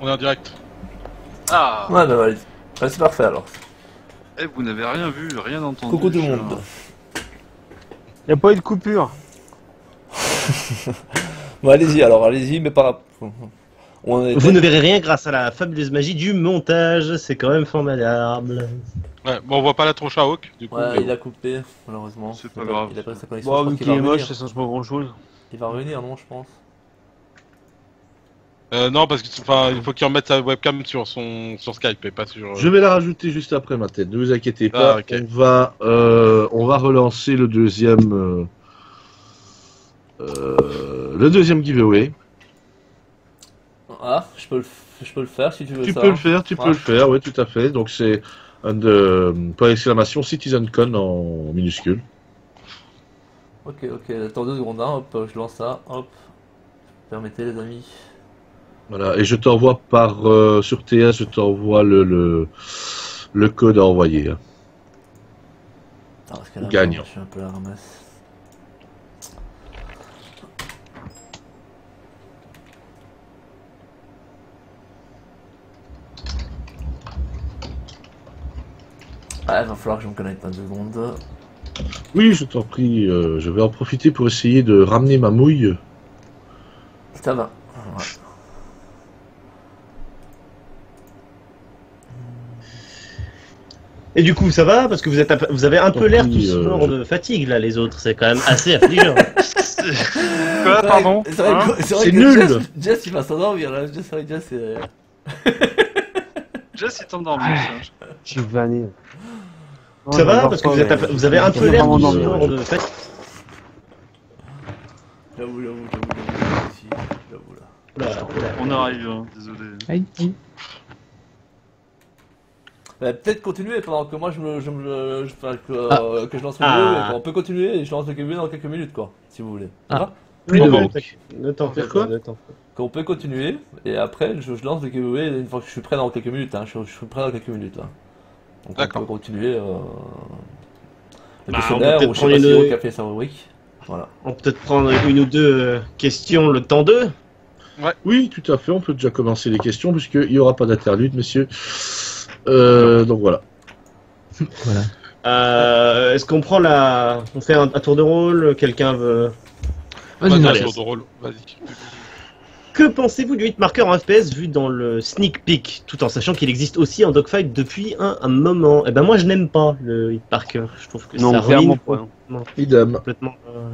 On est en direct. Ah Ouais, bah, allez. Ouais, c'est parfait alors. Eh, vous n'avez rien vu, rien entendu. Coucou tout le monde. Y a pas eu de coupure. Bon, allez-y alors, allez-y, mais par. On était- Vous ne verrez rien grâce à la fabuleuse magie du montage, c'est quand même formidable. Ouais, bon, on voit pas la tronche à Hawk, du coup. Ouais, il a coupé, malheureusement. C'est Il pas a grave. Il a pas sa connexion. Bon, vu qu'il est moche, ça change pas grand chose. Il va revenir, non, je pense. Euh, non, parce que enfin, il faut qu'il remette sa webcam sur son sur Skype et pas sur. Je vais la rajouter juste après ma tête, ne vous inquiétez pas. Ah. On, va, euh, on va relancer le deuxième, euh, le deuxième giveaway. Ah, je peux le, je peux le faire si tu veux Tu ça. peux le faire, tu peux le faire, oui, tout à fait. Donc c'est un de, point d'exclamation CitizenCon en minuscule. Ok, ok, attends deux secondes, hein, hop, je lance ça, hop. Permettez les amis. Voilà, et je t'envoie par euh, sur TS, je t'envoie le, le le code à envoyer. hein. Attends, parce que là, Gagnant. Je suis un peu à ramasse. Ah, il va falloir que je me connecte dans deux secondes. Oui, je t'en prie, euh, je vais en profiter pour essayer de ramener ma mouille. Ça va. Ouais. Et du coup, ça va Parce que vous, êtes, un vous avez un peu l'air tous euh, morts de fatigue, là, les autres. C'est quand même assez affligeant. Quoi, pardon C'est vrai, Hein que- c'est vrai C'est que nul. Jess, Jess, il va s'endormir là. Jess, Jess, c'est. Jess endormi. Ouais. tiens. Je suis vanné. ça va Parce que vous, êtes un vous avez un peu l'air tous morts de fatigue. J'avoue, j'avoue, j'avoue, j'avoue. J'avoue là. On arrive, hein, désolé. Bah, peut-être continuer pendant que moi je me. Je me je, enfin, que, euh, que je lance le Ah. quoi. On peut continuer et je lance le giveaway dans quelques minutes quoi. Si vous voulez. Ah. Oui, Bon, ne t'en- fais quoi Qu'on peut continuer et après je, je lance le giveaway une fois que je suis prêt dans quelques minutes. Hein. Je, je suis prêt dans quelques minutes là. Donc on peut continuer. Euh... Le Bah, on questionnaire peut ou je sais prendre pas si une- fait sa rubrique. Voilà. On peut peut-être prendre une ou deux euh, questions le temps d'eux. Oui, tout à fait. On peut déjà commencer les questions puisqu'il n'y aura pas d'interlude, messieurs. Euh, donc voilà. Euh, Est-ce qu'on prend la. On fait un, un tour de rôle Quelqu'un veut? Vas-y, Allez. vas-y, drôle. Vas-y. Que pensez-vous du hitmarker en FPS vu dans le sneak peek, tout en sachant qu'il existe aussi en dogfight depuis un, un moment? Eh ben moi je n'aime pas le hitmarker. Je trouve que Non, ça ruine pas. Idem. complètement. euh,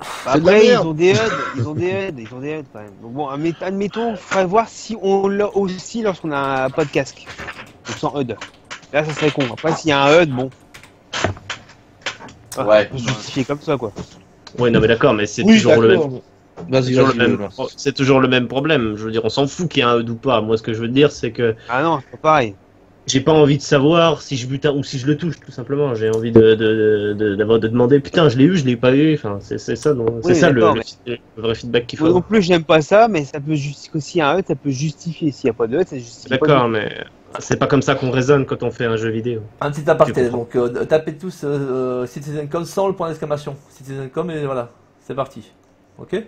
de la Après, ils ont des HUD, ils ont des HUD, ils ont des HUD quand même. Donc bon, admet- admettons, faudrait voir si on l'a aussi lorsqu'on a pas de casque. Donc sans HUD. Là, ça serait con. Après, s'il y a un HUD, bon. Ah, Ouais. On peut se justifier comme ça, quoi. Ouais, non mais d'accord, mais c'est Oui, toujours le même. toujours. C'est toujours le même problème. Je veux dire, on s'en fout qu'il y ait un HUD ou pas. Moi, ce que je veux dire, c'est que Ah non, c'est pas pareil. j'ai pas envie de savoir si je bute un- ou si je le touche, tout simplement. J'ai envie de, de, de, d'avoir- de demander, putain, je l'ai eu, je l'ai pas eu. Enfin, c'est, c'est ça, non C'est Oui, ça le, vrai feedback qu'il Moi non faut. plus, j'aime pas ça, mais ça peut justifier. S'il y a un HUD, ça peut justifier. S'il y a pas de HUD, ça justifie pas. D'accord, mais c'est pas comme ça qu'on raisonne quand on fait un jeu vidéo. Un petit aparté, donc euh, tapez tous euh, euh, CitizenCom sans le point d'exclamation. CitizenCom et voilà, c'est parti. Ok?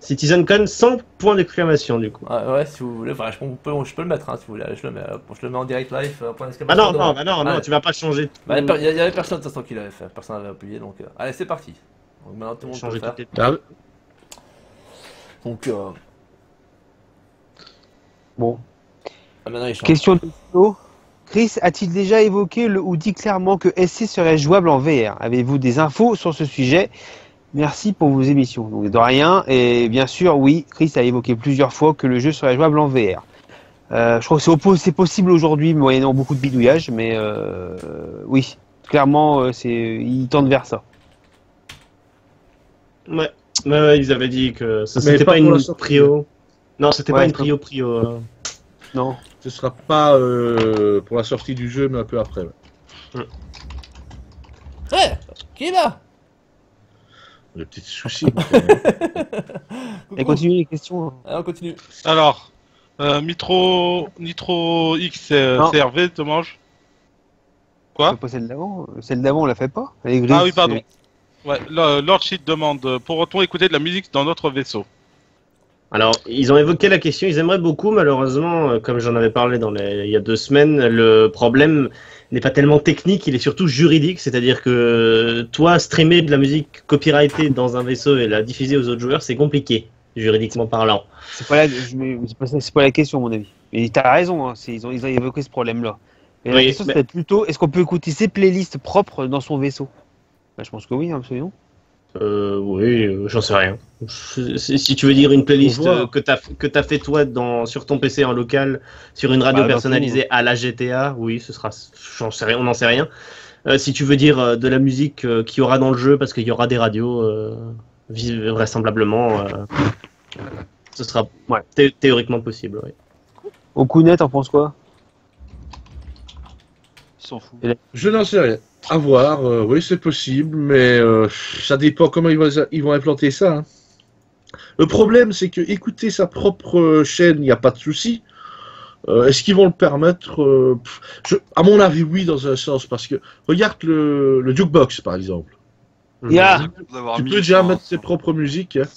CitizenCon sans point d'exclamation, du coup. Ah, Ouais, si vous voulez, enfin, je, peut, peux le mettre hein, si vous voulez. Je le mets, hop, je le mets en direct live, euh, point Ah d'exclamation. non, non, bah non, tu vas pas changer. Bah, Il y, avait personne de toute façon qui l'avait fait, personne n'avait appuyé donc. euh, Allez, c'est parti. Donc maintenant tout le monde peut changer le faire. Ah, Donc, euh... Bon. Ah. Question de Flo. Chris a-t-il déjà évoqué le, ou dit clairement que SC serait jouable en VR Avez-vous des infos sur ce sujet? Merci pour vos émissions. Donc de rien. Et bien sûr, oui, Chris a évoqué plusieurs fois que le jeu serait jouable en VR. Euh, je crois que c'est oppo- c'est possible aujourd'hui, moyennant beaucoup de bidouillage, mais euh, oui, clairement, euh, c'est ils tendent vers ça. Ouais. Ouais, ouais, ils avaient dit que ça c'était pas pas, une prio. Non, c'était Ouais, pas une prio prio. euh. Non. Ce sera pas euh, pour la sortie du jeu, mais un peu après. ouais. Eh Qui est là? Des petits soucis. quoi. Et Coucou. continue les questions. Allez, on continue. Alors, euh, Mitro, Nitro X euh. CRV te mange Quoi? C'est pas celle d'avant. Celle d'avant, on la fait pas? Elle est grise. Ah oui, pardon. Ouais, Lo- Lord Shit demande Pourrait-on écouter de la musique dans notre vaisseau? Alors, ils ont évoqué la question, ils aimeraient beaucoup, malheureusement, euh, comme j'en avais parlé dans les, il y a deux semaines, le problème n'est pas tellement technique, il est surtout juridique, c'est-à-dire que toi, streamer de la musique copyrightée dans un vaisseau et la diffuser aux autres joueurs, c'est compliqué, juridiquement parlant. C'est pas, la... c'est pas, la question, à mon avis. Mais t'as raison, hein, ils, ont, ils ont évoqué ce problème-là. Mais la question, mais- c'était plutôt est-ce qu'on peut écouter ses playlists propres dans son vaisseau? Bah, Je pense que oui, absolument. Euh, oui, euh, j'en sais rien. Si tu veux dire une playlist euh, que t'as que t'as fait toi dans sur ton PC en local sur une radio Bah, personnalisée à la GTA, oui, ce sera. J'en sais rien, on n'en sait rien. Euh, si tu veux dire de la musique euh, qu'il y aura dans le jeu, parce qu'il y aura des radios, euh, vraisemblablement, euh, ce sera ouais, thé- théoriquement possible. oui. Okunet, t'en penses quoi? Il s'en fout. Je n'en sais rien. À voir, euh, oui, c'est possible, mais euh, ça dépend comment ils vont, ils vont implanter ça. hein. Le problème, c'est que écouter sa propre euh, chaîne, il n'y a pas de souci. Euh, Est-ce qu'ils vont le permettre euh, pff, je- À mon avis, oui, dans un sens, parce que regarde le, le jukebox, par exemple. Ya D'avoir Tu peux déjà mettre tes propres musiques hein,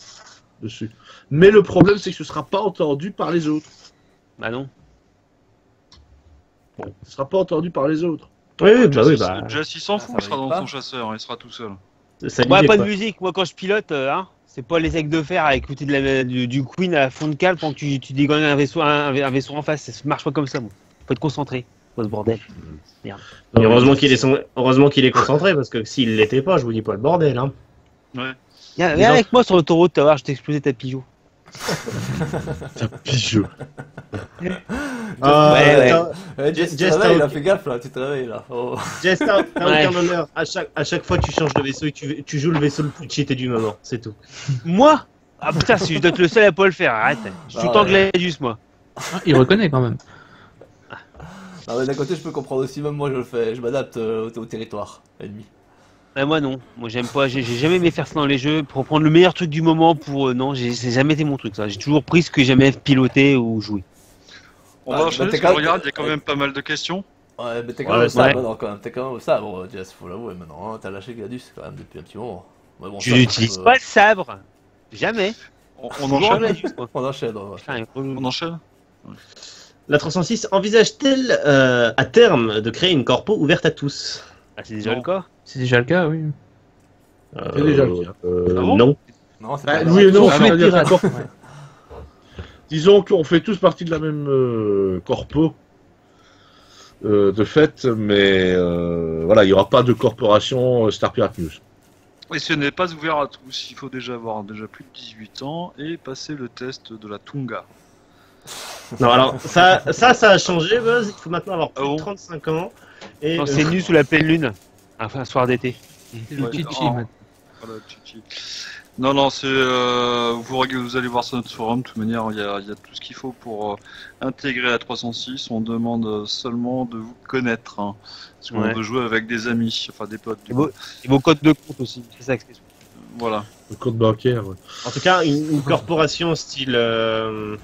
dessus. Mais le problème, c'est que ce sera pas entendu par les autres. Bah non. Ce sera pas entendu par les autres. Oui, oui, bah oui, bah. Jess, il s'en Ah, fout, il sera dans pas. son chasseur, il sera tout seul. ça Moi, pas de musique. Moi, quand je pilote, euh, hein, c'est pas les aigles de fer à écouter de la, du, du Queen à fond de cale pendant que tu, tu dégagnes un vaisseau, un, un vaisseau en face. Ça marche pas comme ça, moi. Faut être concentré. Faut ce bordel. Et heureusement qu'il est, son- heureusement qu'il est concentré, parce que s'il l'était pas, je vous dis pas le bordel. Hein. Ouais. Viens, Les viens gens- avec moi sur l'autoroute, tu vas voir, je t'ai explosé ta Peugeot. C'est un pigeon. Ah, ouais, ouais. attends, Ouais, Jess, Jess, là, ok. fais gaffe là, tu te réveilles là. Oh. Jess, t'as Ouais. aucun honneur. À chaque, à chaque fois, tu changes de vaisseau et tu, tu joues le vaisseau le plus cheaté du moment. C'est tout. Moi Ah putain, si je dois être le seul à pas le faire, arrête. Je suis tout en ouais. Gladius, moi. Ah, il reconnaît quand même. Ah d'un côté, je peux comprendre aussi, même moi je le fais, je m'adapte euh, au, au territoire ennemi. Ah, moi non, moi j'aime pas, j'ai jamais aimé faire ça dans les jeux pour prendre le meilleur truc du moment pour euh, non, j'ai c'est jamais été mon truc ça. J'ai toujours pris ce que j'aimais piloter ou jouer. On va bah, enchaîner, t'es parce que regarde, il y a quand même pas mal de questions. Ouais, mais t'es quand Ouais, sabre maintenant, quand même. T'es quand même au sabre, Jess, faut l'avouer maintenant. Hein. T'as lâché Gladius quand même depuis un petit moment. Mais bon, Je ça, n'utilise euh, pas le sabre. Jamais. On, enchaîne ouais. On enchaîne La 306 envisage-t-elle euh, à terme de créer une corpo ouverte à tous? Ah, c'est déjà Non. le cas. C'est déjà le cas, oui. C'est déjà le cas. Euh, Ah bon non. Non, c'est Bah, pas oui et non, les c'est-à-dire Disons qu'on fait tous partie de la même euh, corpo euh, de fait, mais euh, voilà, il n'y aura pas de corporation euh, Star Pirate News. Et ce n'est pas ouvert à tous, il faut déjà avoir déjà plus de 18 ans et passer le test de la Tunga. Non, alors ça, ça, ça a changé, Buzz. Il faut maintenant avoir plus Ah de 35 ans. Et Quand euh, c'est nu sous la pleine lune. Enfin, un soir d'été. Le Ouais, chichi, non. maintenant. Voilà, Chichi. Non, non, c'est. euh, vous, allez voir sur notre forum, de toute manière, il y a, il y a tout ce qu'il faut pour euh, intégrer la 306. On demande seulement de vous connaître. Hein, parce qu'on Ouais. veut jouer avec des amis, enfin des potes. du Et coup. vos, et vos codes de compte aussi. C'est ça que c'est. Voilà. Le compte bancaire. ouais. en tout cas, une, une corporation style euh,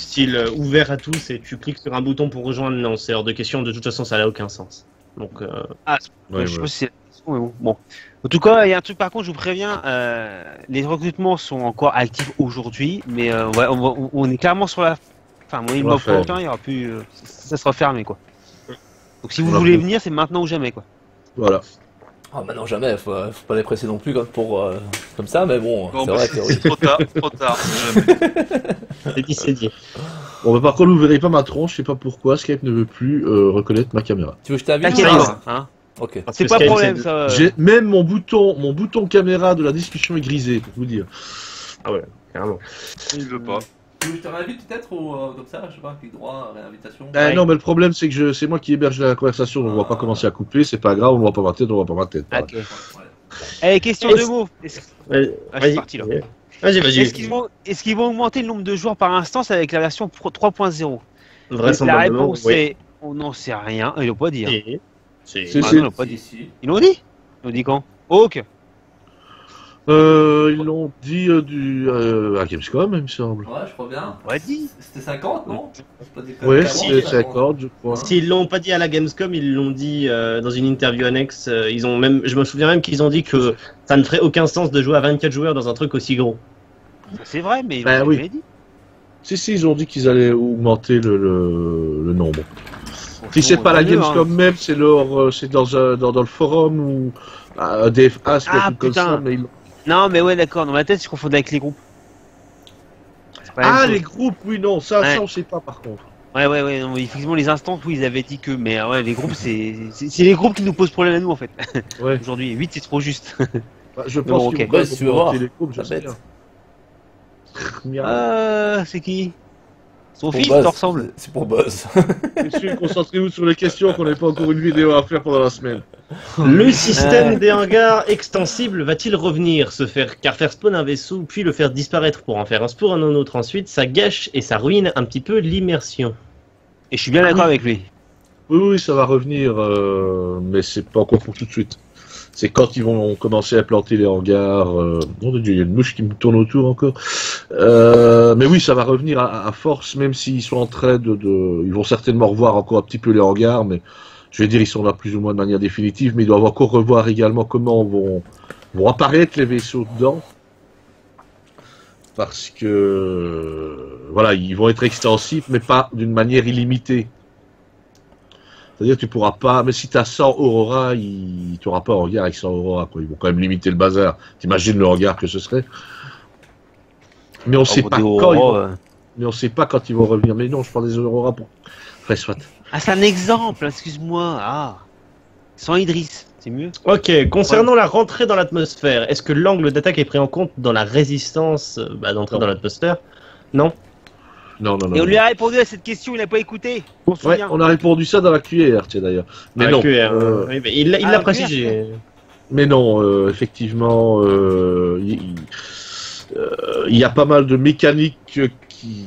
style euh, ouvert à tous et tu cliques sur un bouton pour rejoindre, non, c'est hors de question. De toute façon, ça n'a aucun sens. Donc, euh, Ouais, je sais ouais. pas si c'est la question, mais bon. bon. En tout cas, il y a un truc par contre, je vous préviens, euh, les recrutements sont encore actifs aujourd'hui, mais euh, on, va- on va- on est clairement sur la. Enfin, moi, il On me va manque faire. longtemps, il y aura plus. euh, ça, sera fermé quoi. Donc si On vous voulez venir, c'est maintenant ou jamais quoi. Voilà. Ah bah non, jamais, faut, faut pas les presser non plus comme, pour, euh, comme ça, mais bon, Bon, c'est bah, vrai que... c'est trop tard, trop tard. jamais. c'est dit, c'est dit. Bon, bah, par contre, vous verrez pas ma tronche, je sais pas pourquoi, Skype ne veut plus euh, reconnaître ma caméra. Tu veux que je t'invite hein. Ok. C'est que pas Skype, problème ça. euh. J'ai même mon bouton, mon bouton caméra de la discussion est grisé, pour vous dire. Carrément. Il veut pas. Tu te réinvite peut-être ou euh, comme ça, je sais pas, clic droit, réinvitation Eh, Ouais. non, mais le problème, c'est que je, c'est moi qui héberge la conversation, donc on va pas Ah. commencer à couper, c'est pas grave, on voit pas ma tête, on voit pas ma tête. voilà. Ok. Ouais. Allez, question de mots. Ah, Vas-y, parti, là. Vas-y, vas-y. est-ce qu'ils vont, est-ce qu'ils vont augmenter le nombre de joueurs par instance avec la version Pro 3.0 La réponse oui. est on n'en sait rien. Ils l'ont pas dit. hein. Ah non, ils l'ont pas dit. Si, si. Ils l'ont dit? Ils l'ont dit quand? Ok. Euh, ils l'ont dit euh, du, euh, à Gamescom, il me semble. Ouais, je crois bien. L'a dit. C'était 50, non Ouais, ça, 50, je crois. S'ils l'ont pas dit à la Gamescom, ils l'ont dit euh, dans une interview annexe. euh, ils ont même, je me souviens même qu'ils ont dit que ça ne ferait aucun sens de jouer à 24 joueurs dans un truc aussi gros. C'est vrai, mais ils l'ont oui. dit. Si, si, ils ont dit qu'ils allaient augmenter le, le, le nombre. Si c'est pas la Gamescom hein. même, c'est leur, c'est dans, un- dans, dans le forum ou euh, DFA, c'est Ah, comme ça, mais ils- Non, mais ouais, d'accord. Dans ma tête, je confondais avec les groupes. Ah, chose. les groupes, oui, non, ça, Ouais. ça, on sait pas par contre. Ouais, ouais, ouais. non, effectivement, les instances, oui, ils avaient dit que. Mais ouais, les groupes, c'est c'est c'est les groupes qui nous posent problème à nous, en fait. Ouais. Aujourd'hui, 8, c'est trop juste. Bah, je bon, pense Ouais, quand si tu veux augmenter voir, les groupes, je ça sais bien. Euh, c'est qui? Son Pour fils, Buzz, te ressemble. c'est- C'est pour Buzz. Monsieur, concentrez-vous sur les questions, qu'on n'ait pas encore une vidéo à faire pendant la semaine. Le système Euh. des hangars extensibles va-t-il revenir se faire car faire spawn un vaisseau puis le faire disparaître pour en faire un spawn un autre ensuite, ça gâche et ça ruine un petit peu l'immersion. Et je suis bien d'accord avec lui. Oui, oui, ça va revenir, euh, mais c'est pas encore pour tout de suite. C'est quand ils vont commencer à planter les hangars. Euh... Dieu, il y a une mouche qui me tourne autour encore. Euh, mais oui, ça va revenir à, force, même s'ils sont en train de, de... Ils vont certainement revoir encore un petit peu les hangars, mais je vais dire, ils sont là plus ou moins de manière définitive, mais ils doivent encore revoir également comment vont, vont apparaître les vaisseaux dedans. Parce que, voilà, ils vont être extensifs, mais pas d'une manière illimitée. C'est-à-dire que tu pourras pas, mais si tu as 100 Aurora, il... tu n'auras pas un regard avec 100 Aurora. Quoi. Ils vont quand même limiter le bazar. T'imagines le regard que ce serait? Mais on sait pas des quand ils Aurora, vont... euh. Mais on sait pas quand ils vont revenir. Mais non, je parle des Aurora pour... Enfin, soit. Ah, c'est un exemple, excuse-moi. Ah. Sans Idriss, c'est mieux. Ok, concernant la rentrée dans l'atmosphère, est-ce que l'angle d'attaque est pris en compte dans la résistance euh, bah, d'entrée dans l'atmosphère? Non? Non, non, non. Et on lui a répondu à cette question, il n'a pas écouté. On Ouais, a répondu ça dans la cuillère, tu sais d'ailleurs. Mais Ah, non. euh, euh, oui, mais il l'a ah, précisé. Mais non, euh, effectivement, euh, il euh, y a pas mal de mécaniques qui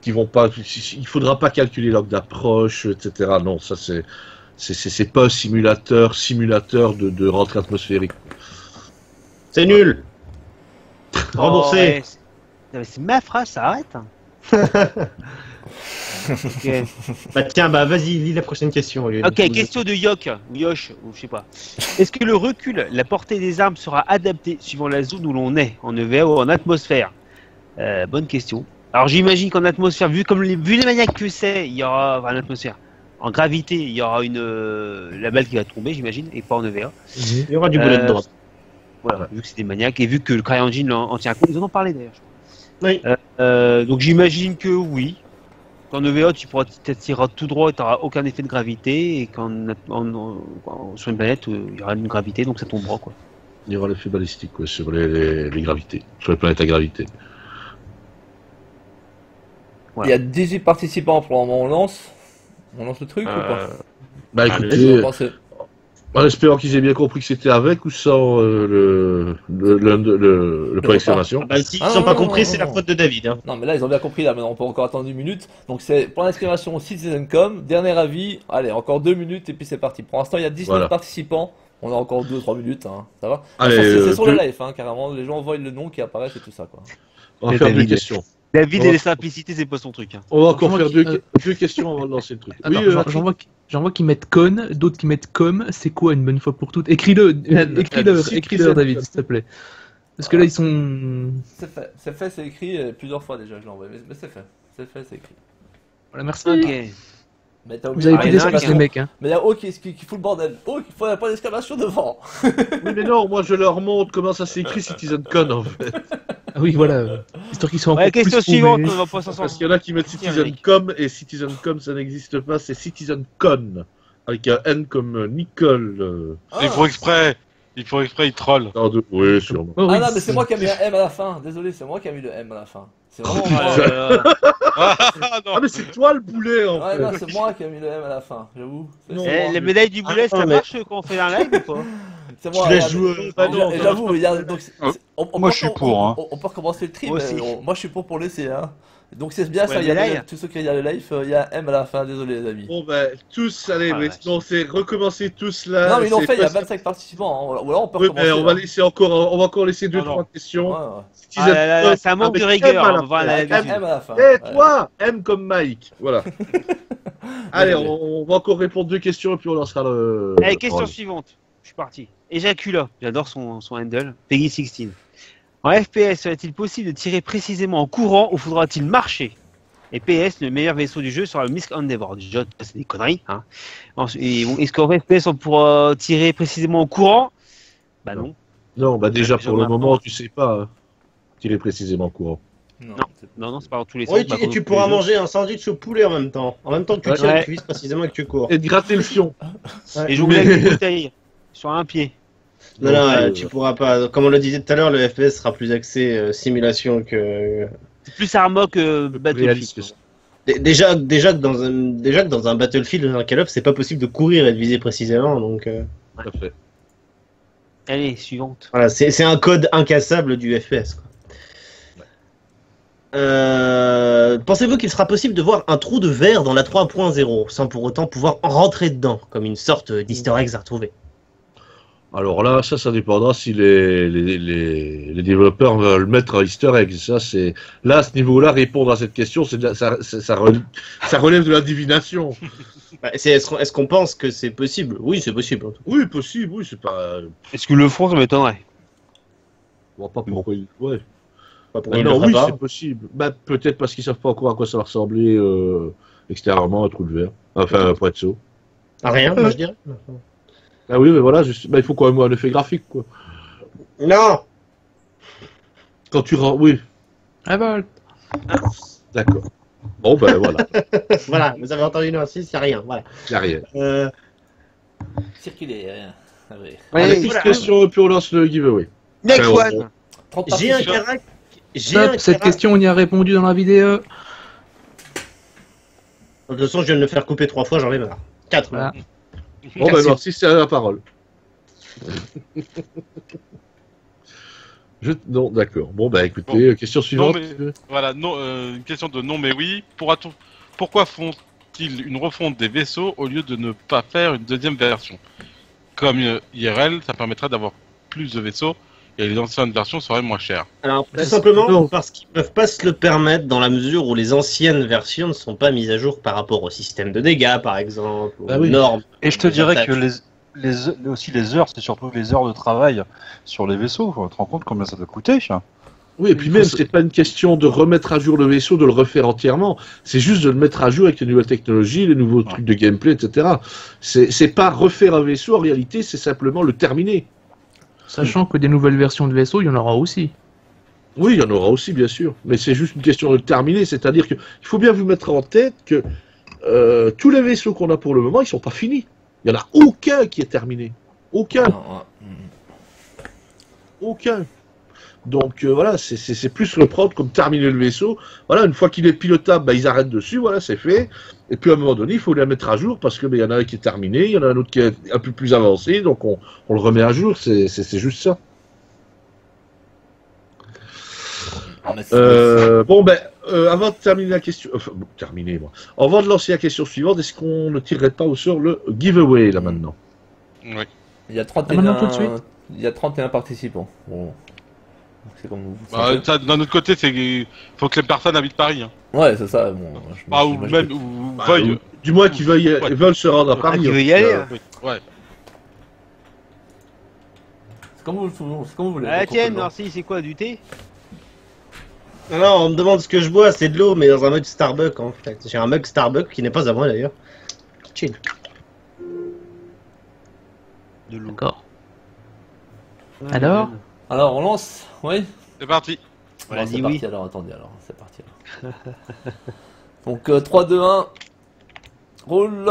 qui vont pas. Il faudra pas calculer l'angle d'approche, etc. Non, ça c'est c'est pas un simulateur simulateur de, de rentrée atmosphérique. C'est nul Oh, Remboursé ouais, c'est- Non, mais C'est ma phrase, ça arrête. Bah tiens, bah vas-y, lis la prochaine question. au lieu de- Ok, question de Yok, ou Yosh, ou je sais pas. Est-ce que le recul, la portée des armes sera adaptée suivant la zone où l'on est, en EVA ou en atmosphère? Euh, Bonne question. Alors j'imagine qu'en atmosphère, vu comme les, vu les maniaques que c'est, il y aura enfin, en atmosphère. En gravité, il y aura une euh, la balle qui va tomber, j'imagine, et pas en EVA. Il y aura du bullet Euh, drop. Voilà, vu que c'est des maniaques et vu que le CryEngine en, en tient compte, ils en ont parlé d'ailleurs. je crois. Oui. Euh, euh, donc j'imagine que oui. Qu'en EVA, tu pourras tirer tout droit et tu n'auras aucun effet de gravité. Et qu'en en- en- en- sur une planète, euh, il y aura une gravité, donc ça tombera. Quoi. Il y aura l'effet balistique ouais, sur les, les, les gravités, sur les planètes à gravité. Voilà. Il y a 18 participants pour le moment, on lance On lance le truc ou pas? Bah Qu'est-ce que écoutez, en espérant qu'ils aient bien compris que c'était avec ou sans euh, le, le, le, le, le point d'exclamation. Bah, s'ils Ah, n'ont pas non, compris, c'est la faute de David. Hein. Non, mais là, ils ont bien compris, là, maintenant, on peut encore attendre une minute. Donc, c'est pour l'exclamation CitizenCom, dernier avis. Allez, encore deux minutes et puis c'est parti. Pour l'instant, il y a 19 Voilà. participants. On a encore 2-3 minutes, hein. ça va? Allez, C'est- C'est euh, sur deux- le live, hein, carrément. Les gens voient le nom qui apparaît et tout ça, quoi. on va faire deux questions. David et les simplicités, c'est pas son truc. hein. On va encore faire deux, euh, deux questions avant de lancer le truc. Oui, euh, j'en- j'en vois, j'en vois qui mettent con, d'autres qui mettent com. C'est quoi une bonne fois pour toutes? Écris-le, écris-le, Citizen écris-le. David, s'il te plaît. Parce que là, ils sont. C'est fait, c'est fait, c'est écrit euh, plusieurs fois déjà, je l'ai envoyé. Mais, mais c'est fait, c'est fait, c'est écrit. Voilà, merci. Ok. Mais t'as Vous avez plus d'espace, qui les mecs. Hein. Mais il y a O qui, qui, qui fout le bordel. Oh, il faut un point d'exclamation devant. oui, mais non, moi je leur montre comment ça s'écrit CitizenCon en fait. Ah oui, voilà. Histoire qu'ils soient encore Ouais, question plus suivante, on va pas s'en Parce qu'il y en a qui mettent CitizenCom et CitizenCom ça n'existe pas, c'est CitizenCon. Avec un N comme Nicole. euh, Ils font exprès. Ils font exprès, ils trollent. deux- Oui, sûrement. Oh, Ah oui, non, mais c'est moi qui ai mis un M à la fin. Désolé, c'est moi qui ai mis le M à la fin. C'est vraiment Oh moi. Ah non. Ah, mais c'est toi le boulet en Ouais, fait. non, c'est moi qui ai mis le M à la fin, j'avoue. Eh, moi. la médaille du boulet, Ah, ça mais- marche quand on fait un live ou pas C'est moi. Je laisse regarde. jouer. Et Bah non, et ça J'avoue, il y a- donc, c'est- c'est- on- on moi, peut- je suis pour, on- hein. On, on peut recommencer le tri, Moi mais aussi. on- moi je suis pour pour laisser. Hein. Donc c'est bien Ouais, ça, il y a bien- tous ceux qui regardent le live, euh, il y a un M à la fin, désolé les amis. Bon, ben, tous, allez, Ah, mais sinon c'est recommencer tous là. non, mais ils l'ont fait, il y a pas- 25 participants, hein. ou alors on peut Oui, recommencer. mais on va hein. laisser encore, on va encore laisser deux, Non, non. trois questions. Ouais, ouais. Ah là là là, ça manque de M rigueur. M à la fin. Eh, Ouais. toi, M comme Mike. Voilà. Allez, on, on va encore répondre deux questions et puis on lancera le. Allez, question le- suivante. Je suis parti. Ejacula. J'adore son, son handle. Peggy 16. En FPS, serait-il possible de tirer précisément en courant ou faudra-t-il marcher? Et PS, le meilleur vaisseau du jeu sera le Misk Endeavor. Déjà, c'est des conneries. Hein. Est-ce qu'en FPS, on pourra tirer précisément en courant? Bah non. Non, bah déjà pour le moment, tu sais pas hein, tirer précisément en courant. Non. Non. c'est- Non, c'est pas dans tous les sens. Oui, tu, et tu pourras les jeux. manger un sandwich au poulet en même temps. En même temps que tu tires, Ouais. tu vises précisément et que tu cours. Et de gratter le fion. Et jongler avec des bouteilles sur un pied. Non, non, Donc, euh, euh, tu pourras pas. Comme on le disait tout à l'heure, le FPS sera plus axé euh, simulation que. C'est plus Arma que Battlefield. Déjà, déjà, que dans un, déjà que dans un Battlefield ou dans un Call of, c'est pas possible de courir et de viser précisément. Donc euh, Tout à fait. Allez, suivante. voilà, c'est c'est un code incassable du FPS. quoi. Euh, Pensez-vous qu'il sera possible de voir un trou de verre dans la 3.0 sans pour autant pouvoir en rentrer dedans, comme une sorte d'easter egg à retrouver? Alors là, ça, ça dépendra si les, les, les, les développeurs veulent mettre un easter egg. Ça, c'est là, à ce niveau-là, répondre à cette question, c'est de la- ça, c'est- ça, relève, ça relève de la divination. Bah, c'est- Est-ce qu'on est-ce qu'on pense que c'est possible? Oui, c'est possible. Oui, possible, oui, c'est pas. Est-ce que le fond, ça m'étonnerait? Je vois pas pourquoi. ils- Ouais. Pas pour Ah non, oui, c'est possible. Bah, peut-être parce qu'ils savent pas encore à quoi ça va ressembler euh, extérieurement un trou de verre. Enfin, un point de saut. pas. Ah, rien, moi je dirais. Ah oui, mais voilà, juste- bah, il faut quand même un effet graphique, quoi. Non Quand tu rends, oui, Ah bah, d'accord. Bon, ben voilà, Voilà, vous avez entendu une insiste, il a rien. Voilà. y a rien. Euh, Circuler, rien. Ah oui. Allez, plus voilà. de questions, puis on lance le giveaway. next Enfin, one 30 J'ai un carac. J'ai stop, cette carac- question, on y a répondu dans la vidéo. De toute façon, je viens de le faire couper trois fois, j'en ai marre. Quatre. Voilà. Bon, ben si c'est à la parole. Je... Non, d'accord. Bon, bah écoutez, Bon. question suivante. mais- Voilà, non, euh, une question de non mais oui. Pourra-t-on- Pourquoi font-ils une refonte des vaisseaux au lieu de ne pas faire une deuxième version? Comme euh, IRL, ça permettrait d'avoir plus de vaisseaux et les anciennes versions seraient moins chères. Alors, tout Bah, simplement non. parce qu'ils peuvent pas se le permettre dans la mesure où les anciennes versions ne sont pas mises à jour par rapport au système de dégâts, par exemple, aux Ah oui. normes. Et je te dirais attaques. que les, les, aussi les heures, c'est surtout les heures de travail sur les vaisseaux. Tu te rends compte combien ça doit coûter ça Oui, et puis même, c'est pas une question de remettre à jour le vaisseau, de le refaire entièrement. C'est juste de le mettre à jour avec les nouvelles technologies, les nouveaux trucs de gameplay, etc. C'est pas refaire un vaisseau, en réalité, c'est simplement le terminer. Sachant que des nouvelles versions de vaisseaux, il y en aura aussi. Oui, il y en aura aussi, bien sûr. Mais c'est juste une question de terminer. C'est-à-dire que il faut bien vous mettre en tête que euh, tous les vaisseaux qu'on a pour le moment, ils sont pas finis. Il y en a aucun qui est terminé. Aucun. Mm. Aucun. Donc euh, voilà, c'est- plus le prendre comme terminer le vaisseau. Voilà, une fois qu'il est pilotable, bah, ils arrêtent dessus, voilà, c'est fait. Et puis à un moment donné, il faut les mettre à jour parce que bah, il y en a un qui est terminé, il y en a un autre qui est un peu plus avancé, donc on, on le remet à jour. C'est juste ça. Euh, bon ben, euh, avant de terminer la question, enfin, bon, terminer moi. Avant de lancer la question suivante, est-ce qu'on ne tirerait pas au sort le giveaway là maintenant? Oui. Il y a Ah, maintenant, tout de 31, suite il y a 31 participants. Bon. C'est comme vous Bah, ça, d'un autre côté, c'est faut que les personnes habitent Paris. Hein. Ouais, c'est ça. Bon, je- Ah, ou même ou Bah, veuillent. ou- Du moins qu'ils veuillent, Ouais. veulent se rendre à Ah, Paris. qui en veut y tout aller cas. hein. Oui. Ouais. C'est comme vous, c'est comme vous voulez. Ah, tiens, merci, c'est quoi, du thé? Non, non, on me demande ce que je bois, c'est de l'eau, mais dans un mug Starbucks en fait. J'ai un mug Starbucks qui n'est pas à moi d'ailleurs. Chill. De l'eau. D'accord. Alors? Alors, on lance Oui C'est parti. Bon, Vas-y, c'est oui. parti alors, attendez alors, c'est parti alors. donc euh, 3, 2, 1, roule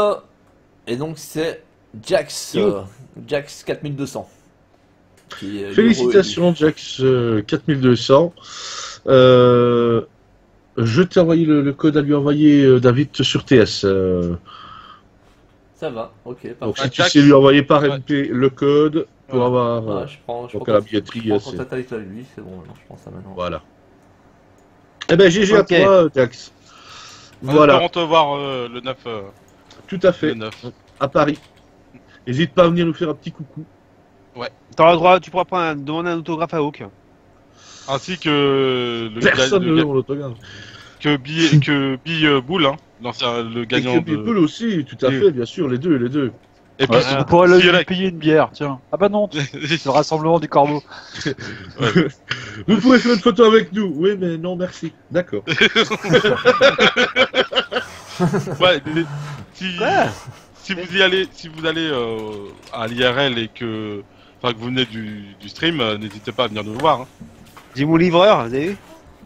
Et donc c'est Jax, euh, Jax 4200. Qui est le Félicitations, Jax euh, 4200. Euh, je t'ai envoyé le, le code à lui envoyer, euh, David, sur TS. euh. Ça va, ok, donc parfait. si Ah, tu Jax. sais lui envoyer par Ouais. MP le code pour Ouais. avoir. Ouais, euh, je prends, je donc prends à la billetterie, je prends euh, contact avec lui, c'est bon maintenant, je prends ça maintenant. Voilà. Eh ben GG Ok. à toi, Jax. On Voilà, espère te voir euh, le 9. euh, tout à le fait, 9. à Paris. N'hésite pas à venir nous faire un petit coucou. T'auras le droit, tu pourras prendre un- demander un autographe à Hawk. Ainsi que le, Personne ne le veut ga- mon autographe. que Bill que Bill euh, Bull, hein, l'ancien le Et gagnant que de. Pitbull aussi, tout à Oui. fait, bien sûr, les deux, les deux. Et puis Ouais, Vous pourrez si lui payer une bière, tiens. Ah bah non, c'est le rassemblement du corbeau. Vous pouvez faire une photo avec nous. Oui, mais non, merci. D'accord. Ouais, mais si, si vous y allez, si vous allez euh, à l'IRL et que, enfin, que vous venez du, du stream, euh, n'hésitez pas à venir nous voir. hein. J'ai mon livreur, vous avez vu?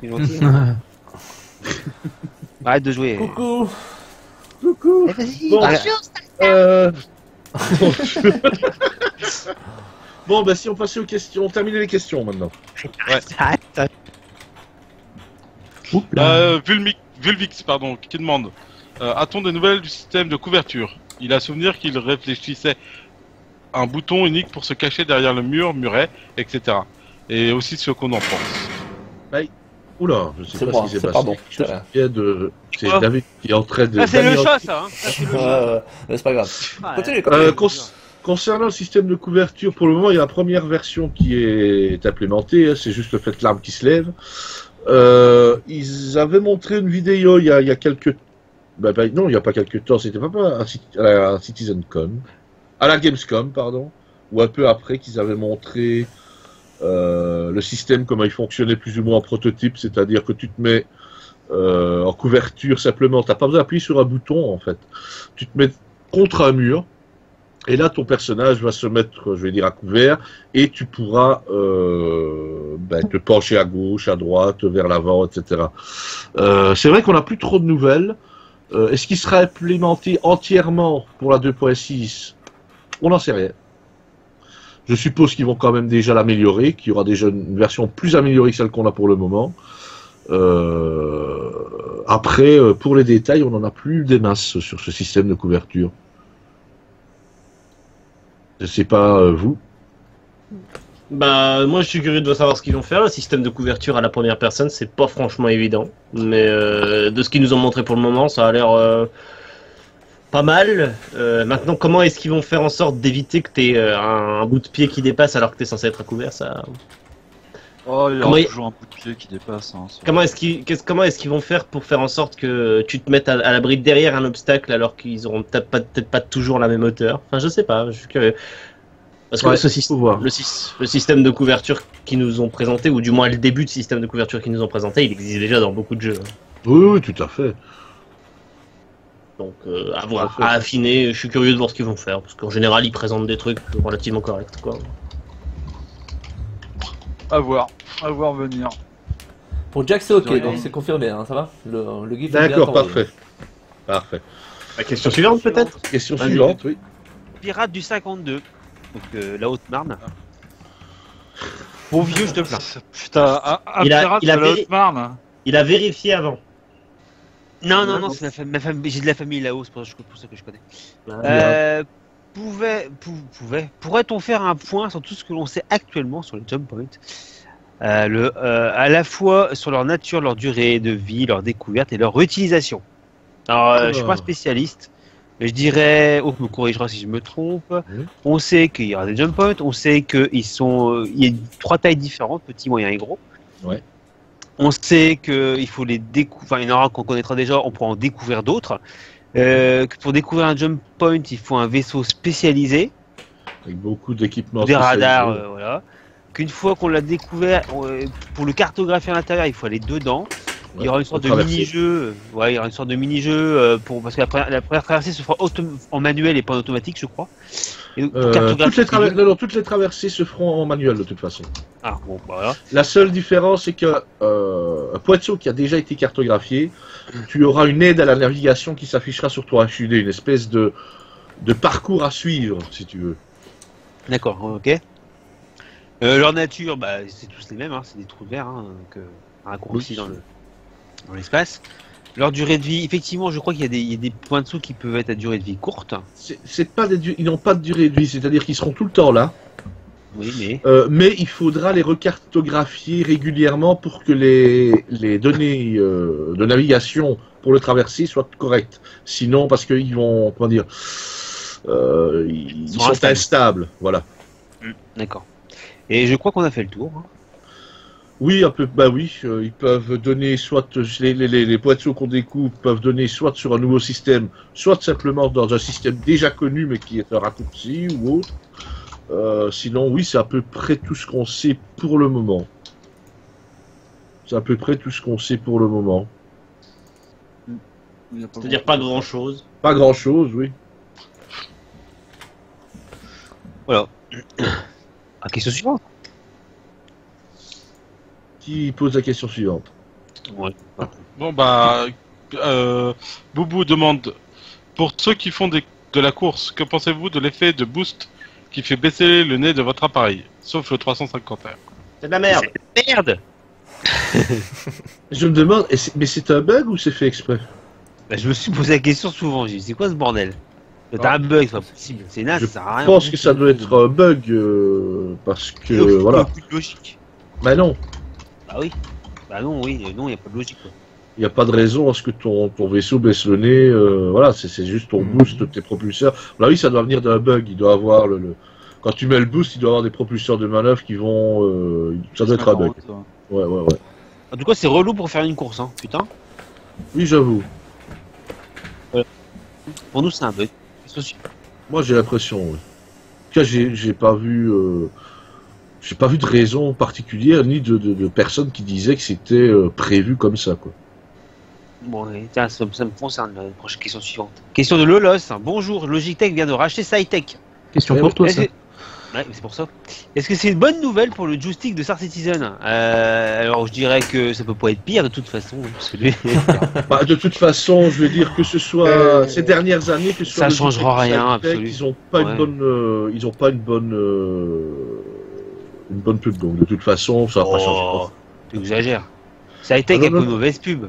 Il est gentil. Arrête de jouer. Coucou. Coucou. Eh. Bon. Euh... bon, bah si on passait aux questions, on terminait les questions maintenant. Arrête. Là. Euh, Vulvix, pardon, qui demande euh, A-t-on des nouvelles du système de couverture? Il a souvenir qu'il réfléchissait un bouton unique pour se cacher derrière le mur, muret, etc. Et aussi ce qu'on en pense. Oula, je sais pas moi, ce qui s'est c'est passé. pardon. Je viens de... C'est David qui est en train de... Ah, c'est le chat, ça. Hein. Ça, c'est pas grave. Ah, Continue, Euh, cons- concernant le système de couverture, pour le moment, il y a la première version qui est implémentée. hein, c'est juste le fait l'arme qui se lève. Euh, ils avaient montré une vidéo il y a, il y a quelques... bah, bah, non, il n'y a pas quelques temps. C'était pas pas à, CitizenCon. À la Gamescom, pardon. Ou un peu après qu'ils avaient montré euh, le système, comment il fonctionnait plus ou moins en prototype. C'est-à-dire que tu te mets euh, en couverture simplement. T'as pas besoin d'appuyer sur un bouton, en fait. Tu te mets contre un mur. Et là, ton personnage va se mettre, je vais dire, à couvert, et tu pourras euh, ben, te pencher à gauche, à droite, vers l'avant, etc. C'est vrai qu'on n'a plus trop de nouvelles. Est-ce qu'il sera implémenté entièrement pour la 2.6 On n'en sait rien. Je suppose qu'ils vont quand même déjà l'améliorer, qu'il y aura déjà une version plus améliorée que celle qu'on a pour le moment. Euh, après, euh, pour les détails, on n'en a plus des masses sur ce système de couverture. Je sais pas euh, vous. Bah, moi je suis curieux de savoir ce qu'ils vont faire. Le système de couverture à la première personne, c'est pas franchement évident. Mais de ce qu'ils nous ont montré pour le moment, ça a l'air pas mal. Euh, maintenant, comment est-ce qu'ils vont faire en sorte d'éviter que t'aies euh, un, un bout de pied qui dépasse alors que t'es censé être à couvert ça... Oh, il y aura toujours un bout de pied qui dépasse. Hein, Comment est-ce qu'ils qu'est-ce- comment est-ce qu'ils vont faire pour faire en sorte que tu te mettes à, à l'abri derrière un obstacle alors qu'ils auront peut-être pas, toujours la même hauteur? Enfin, je sais pas. Je suis curieux. Parce que Ouais. Le, sys- le système de couverture qu'ils nous ont présenté, ou du moins le début de système de couverture qu'ils nous ont présenté, il existe déjà dans beaucoup de jeux. Oui, oui, tout à fait. Donc euh, à voir, à affiner. Je suis curieux de voir ce qu'ils vont faire, parce qu'en général ils présentent des trucs relativement corrects. Quoi. À voir, à voir venir. Pour Jack, c'est ok, donc c'est confirmé, hein, ça va le, le D'accord, parfait. Parfait. La question suivante peut-être? Question suivante, oui. Pirate du 52. Donc euh, la Haute-Marne. Bon vieux, je te plains. Putain, un, un Il a- la Haute-Marne. Il a vérifié avant. Non, non, non, c'est ma. Ma j'ai de la famille là-haut, c'est pour, ça- pour ça que je connais. Euh, Euh, pouvait, pou- pouvait, pourrait-on faire un point sur tout ce que l'on sait actuellement sur les jump points? Euh, le, euh, à la fois sur leur nature, leur durée de vie, leur découverte et leur utilisation. Alors, euh, je suis pas Oh. spécialiste, mais je dirais, Oak me corrigera si je me trompe. On sait qu'il y aura des jump points, on sait qu'ils sont, euh, il y a trois tailles différentes, petit, moyen et gros. Ouais. On sait qu'il faut les découvrir, enfin, il y en aura qu'on connaîtra déjà, on pourra en découvrir d'autres. Euh, pour découvrir un jump point, il faut un vaisseau spécialisé, Avec beaucoup d'équipements. des radars, euh, voilà. Qu'une fois qu'on l'a découvert, euh, pour le cartographier à l'intérieur, il faut aller dedans. il y aura une sorte de mini-jeu, euh, ouais, il y aura une sorte de mini-jeu pour parce que la première, la première traversée se fera en manuel et pas en automatique, je crois. Et Euh, toutes, les le traver- jeu- non, non, toutes les traversées se feront en manuel de toute façon. Ah bon, bah voilà. La seule différence, c'est que euh, un Poitou qui a déjà été cartographié, tu auras une aide à la navigation qui s'affichera sur ton HUD, une espèce de, de parcours à suivre, si tu veux. D'accord, ok. Euh, leur nature, bah, c'est tous les mêmes, hein, c'est des trous de verre, hein, donc, raccourcis Oui. dans le dans l'espace. Leur durée de vie, effectivement, je crois qu'il y, a des- il y a des points de dessous qui peuvent être à durée de vie courte. C'est pas des ils n'ont pas de durée de vie, c'est-à-dire qu'ils seront tout le temps là, Oui, mais euh, mais il faudra les recartographier régulièrement pour que les, les données euh, de navigation pour le traverser soient correctes. Sinon, parce qu'ils vont, comment dire, euh, ils, sont sont instables. instables, voilà. d'accord. Et je crois qu'on a fait le tour. hein. Oui, un peu, bah oui, euh, ils peuvent donner soit les, les, les, qu'on découvre peuvent donner soit sur un nouveau système, soit simplement dans un système déjà connu mais qui est un raccourci ou autre. Euh, sinon, oui, c'est à peu près tout ce qu'on sait pour le moment. C'est à peu près tout ce qu'on sait pour le moment. C'est-à-dire pas grand chose. Pas grand chose, oui. Voilà. Ah, question suivante. Qui pose la question suivante Ouais. Bon bah, euh, Boubou demande pour ceux qui font des- de la course, que pensez-vous de l'effet de boost qui fait baisser le nez de votre appareil, sauf le 350R C'est de la merde. Merde Je me demande, mais c'est un bug ou c'est fait exprès? Bah, Je me suis posé la question souvent. J'ai dit, c'est quoi ce bordel? T'as un bug, c'est pas possible. C'est naze, ça sert à rien. Je pense que ça doit être un bug euh, parce que voilà. aucune logique. Bah non, Bah oui. Bah non, oui, euh, non, il n'y a pas de logique. Il n'y a pas de raison à ce que ton, ton vaisseau baisse le nez. euh, voilà, c'est c'est juste ton boost de tes propulseurs. Là oui, ça doit venir d'un bug. Il doit avoir le, le- quand tu mets le boost, il doit avoir des propulseurs de manœuvre qui vont. euh, ça doit être un bug. Ouais, ouais, ouais. En tout cas, c'est relou pour faire une course, hein. Putain. Oui, j'avoue. Pour nous, c'est un bug. Moi, j'ai l'impression. Oui. En tout cas, j'ai j'ai pas vu. euh, j'ai pas vu de raison particulière ni de, de, de personnes qui disaient que c'était euh, prévu comme ça, quoi. Bon, tiens, ça, ça me concerne. La prochaine question suivante. Question de Lolos. Bonjour, Logitech vient de racheter SciTech. Question Eh pour toi, ça. que- Ouais, c'est pour ça. Est-ce que c'est une bonne nouvelle pour le joystick de Star Citizen? Euh, Alors, je dirais que ça peut pas être pire de toute façon. hein, Parce que lui... Bah, de toute façon, je veux dire que ce soit Euh, ces dernières années, que ce soit ça changera rien, Cytec, absolu. Ils ont pas Ouais. une bonne, euh, ils ont pas une bonne, euh, une bonne pub. Donc de toute façon, ça va pas changer. Oh, tu exagères. Ah, a non, pas non. une mauvaise pub.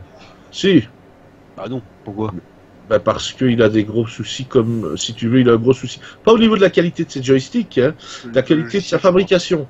Si, Bah non, pourquoi? Bah parce qu'il a des gros soucis comme, si tu veux, il a un gros souci. Pas au niveau de la qualité de ses joysticks, hein, la qualité de sa fabrication.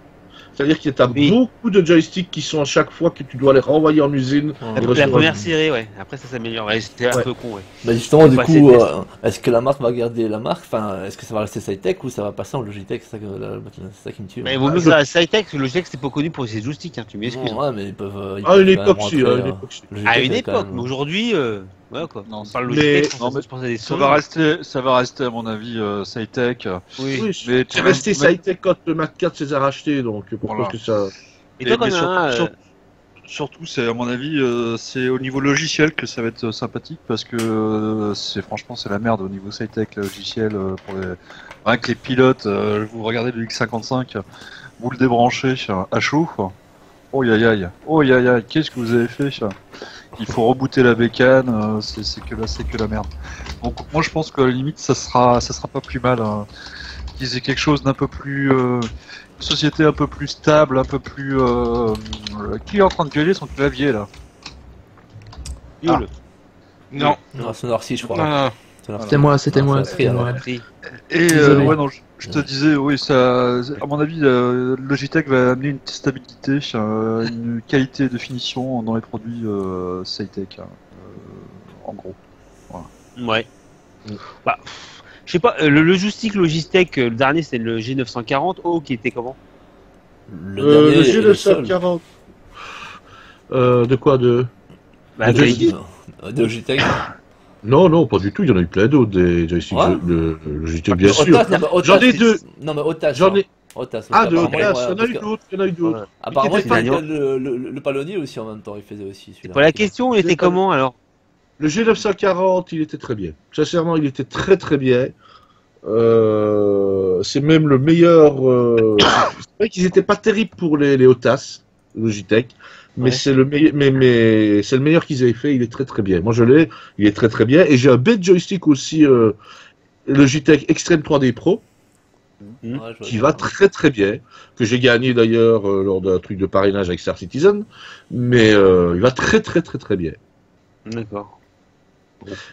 C'est-à-dire qu'il y a Oui. beaucoup de joysticks qui sont à chaque fois que tu dois les renvoyer en usine. Ouais. Et La première série, ouais. Après, ça s'améliore. Ouais, C'était un Ouais. peu con, ouais. Bah justement, du coup, euh, est-ce que la marque va garder la marque? Enfin, est-ce que ça va rester Cytech ou ça va passer en Logitech? C'est ça, que- la- c'est ça qui me tue. Mais vaut mieux que ça SciTech, parce que Logitech, c'était pas connu pour ses joysticks, hein. Tu m'excuses. Ouais, mais ils peuvent. euh, ils À une peuvent quand époque, si, à une euh, époque, si. À une c'est mais aujourd'hui, euh, ouais, quoi. Non, On parle mais- Logitech, non, on mais se pense à des Ça va rester, ça va rester à mon avis euh, Cytech. Oui. Oui, Mais c'est resté Cytech quand le Mac 4 s'est racheté, donc pourquoi Voilà. que ça. Et toi, mais quand surtout- même, sur- surtout, c'est à mon avis, euh, c'est au niveau logiciel que ça va être euh, sympathique parce que euh, c'est franchement c'est la merde au niveau Cytech le logiciel euh, pour les rien que les pilotes. euh, vous regardez le X55, vous le débranchez euh, à chaud. quoi. Oh aïe aïe, oh aïe aïe, qu'est-ce que vous avez fait ça? Il faut rebooter la bécane, euh, c'est c'est que là c'est que la merde. Donc moi je pense que à la limite ça sera ça sera pas plus mal. Hein. Qu'ils aient quelque chose d'un peu plus euh, une société un peu plus stable, un peu plus. Euh, euh, qui est en train de gueuler son clavier là Yule. Non, Non, Sonorcy, je crois. non, c'était moi, c'était pris, moi. Et euh, ouais non, je, je te disais, oui, ça, à mon avis, euh, Logitech va amener une stabilité, euh, une qualité de finition dans les produits euh, Cytech, hein, euh, en gros. Ouais. Bah, je sais pas, euh, le, le joystick Logitech, euh, le dernier, c'est le G940. Oh, qui était comment? Le Euh, dernier le et le seul. G940. Euh, de quoi de Bah, joystick Euh, De Logitech. Non, non, pas du tout. Il y en a eu plein d'autres des. Ouais. Le, le Logitech, bien Otas, sûr. J'en ai deux. Non, mais Otas. J'en hein. ai. Otas. Ah, de Otas. ouais, Il y en a parce eu d'autres. Il y en a eu d'autres. Apparemment, il faisait le, le, palonnier aussi en même temps, il faisait aussi celui-là. Pour la question, il était comment alors? Le G940, il était très bien. Sincèrement, il était très très bien. Euh, c'est même le meilleur. euh, c'est vrai qu'ils étaient pas terribles pour les, les Otas, Logitech, mais Ouais. c'est le meilleur. Mais, mais c'est le meilleur qu'ils avaient fait. Il est très très bien. Moi, je l'ai. Il est très très bien. Et j'ai un bête joystick aussi, euh, Logitech Extreme 3D Pro, Ouais, vois qui bien. va très très bien, que j'ai gagné d'ailleurs euh, lors d'un truc de parrainage avec Star Citizen. Mais euh, il va très très très très bien. D'accord.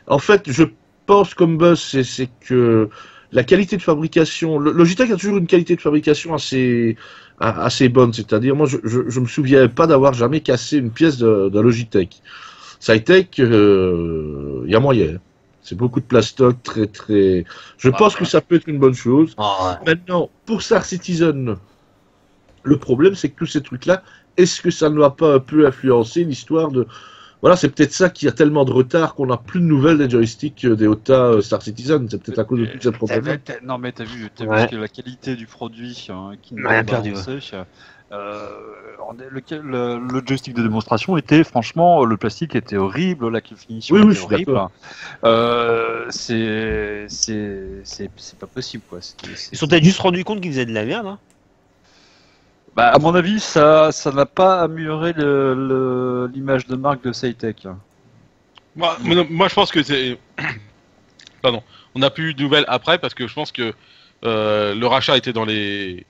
En fait, je pense comme buzz, c'est que la qualité de fabrication, Logitech a toujours une qualité de fabrication assez assez bonne. C'est-à-dire, moi, je, je, je me souviens pas d'avoir jamais cassé une pièce de, de Logitech. Cytech, euh, il y a moyen. C'est beaucoup de plastoc, très très. Je pense que ça peut être une bonne chose. Maintenant, pour Star Citizen, le problème, c'est que tous ces trucs-là, est-ce que ça ne va pas un peu influencer l'histoire de. Voilà, c'est peut-être ça qui a tellement de retard qu'on n'a plus de nouvelles des joysticks euh, des OTA euh, Star Citizen. C'est peut-être à cause de problèmes. vu- t'as- non mais t'as vu, t'as Ouais. vu que la qualité du produit hein, qui nous Rien a perdu, euh, lequel- le, le joystick de démonstration était franchement, le plastique était horrible, la finition Oui, oui, était je suis horrible. Euh, c'est pas possible quoi. Ils se sont peut-être juste rendus compte qu'ils faisaient de la merde. Hein. Bah, à mon avis, ça ça n'a pas amélioré le- le- l'image de marque de Cytec. Moi, moi, moi, je pense que c'est. Pardon. On n'a plus eu de nouvelles après parce que je pense que euh, le rachat était dans les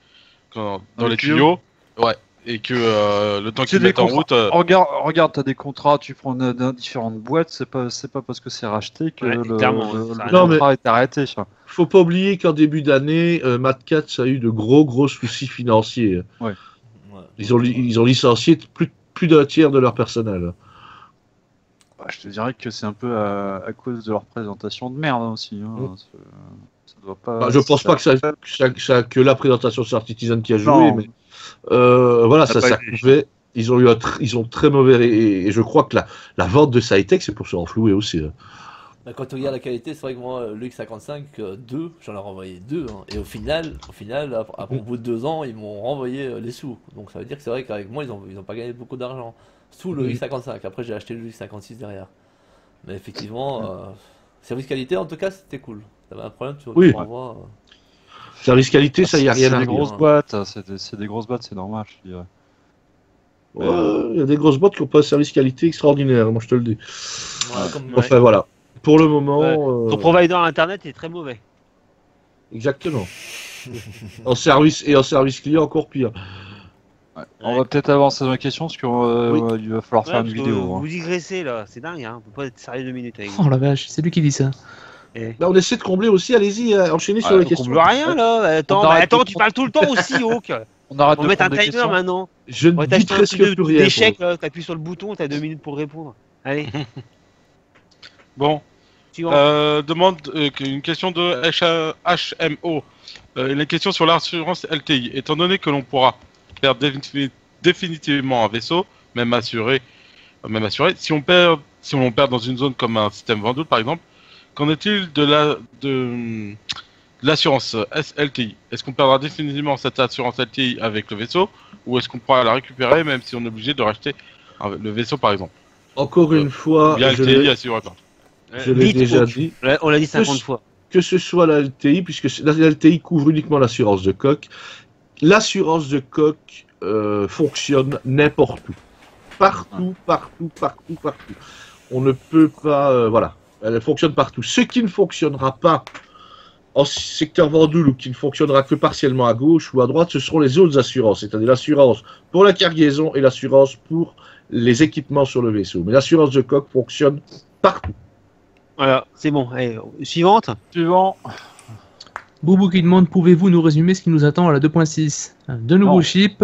dans, Dans les les tuyaux. Ouais. Et que euh, le temps qu'ils mettent en route. euh, Regarde, regarde, t'as des contrats, tu prends de différentes boîtes, c'est pas c'est pas parce que c'est racheté que Ouais, le, le- le à contrat est arrêté. ça. Faut pas oublier qu'en début d'année, euh, Mad Cats a eu de gros gros soucis financiers. Ouais. Ils ont, ils ont licencié plus, plus d'un tiers de leur personnel. Bah, je te dirais que c'est un peu à, à cause de leur présentation de merde aussi. hein. Mm. Ça, ça doit pas. Bah, je pense ça- pas que ça, que ça- que ça- que la présentation de Star Citizen qui a joué, Non. mais voilà, Ça ça, pouvait. Ils ont eu un tr- ils ont très mauvais et, et je crois que la, la vente de Cytec c'est pour se renflouer aussi. hein. Bah, quand tu regardes la qualité, c'est vrai que moi, le X55 euh, 2, j'en ai renvoyé deux. hein. et au final, au final, ap- ap- au bout de deux ans, ils m'ont renvoyé euh, les sous. Donc ça veut dire que c'est vrai qu'avec moi, ils ont, ils ont pas gagné beaucoup d'argent. Sous le Mhm. X55. Après, j'ai acheté le X56 derrière. Mais effectivement, euh, service qualité, en tout cas, c'était cool. T'avais un problème, tu, Oui. tu renvoies. Euh, Service qualité, ça y a rien à des dire. grosses boîtes, c'est des, c'est des grosses boîtes, c'est normal. Je dirais. Ouais, Il y a des grosses boîtes qui ont pas un service qualité extraordinaire, moi je te le dis. ouais, comme- Ouais. Enfin voilà. Pour le moment, Ouais. euh, Ton provider internet est très mauvais. exactement. en service et en service client encore pire. Ouais. On va peut-être avancer dans la question parce qu'il Oui. va falloir faire Ouais, une vidéo. vous hein. vous digressez là, c'est dingue, hein. on peut pas être sérieux deux minutes avec Oh la vache, c'est lui qui dit ça. Là, on essaie de combler aussi. Allez-y, euh, enchaînez sur les On questions. comble rien là, attends, On bah, attends, de tu parles tout le temps aussi, Hawk. On arrête On de va mettre un timer questions. maintenant. Je On ne dis presque plus rien. d'échecs là, t'appuies sur le bouton, t'as deux minutes pour répondre. Allez, Bon. Euh, demande euh, une question de H- HMO. Euh, une question sur l'assurance LTI. Étant donné que l'on pourra perdre défini- définitivement un vaisseau, même assuré, même assuré, si on perd, si on perd dans une zone comme un système Vendoul par exemple, qu'en est-il de la de, de l'assurance euh, SLTI Est-ce qu'on perdra définitivement cette assurance LTI avec le vaisseau, ou est-ce qu'on pourra la récupérer même si on est obligé de racheter le vaisseau par exemple? Encore une fois, Bien je LTI l'ai assuré pas. je l'ai déjà dit. On l'a- dit 50 je- fois. que ce soit la LTI, puisque la LTI couvre uniquement l'assurance de coque, l'assurance de coque euh, fonctionne n'importe où. Partout, partout, partout, partout. On ne peut pas... euh, voilà, elle fonctionne partout. Ce qui ne fonctionnera pas en secteur Vendoul ou qui ne fonctionnera que partiellement à gauche ou à droite, ce seront les autres assurances, c'est-à-dire l'assurance pour la cargaison et l'assurance pour les équipements sur le vaisseau. Mais l'assurance de coque fonctionne partout. Voilà, c'est bon. Allez, suivante. Suivant. Boubou qui demande pouvez-vous nous résumer ce qui nous attend à la 2.6 De nouveaux Non. chips.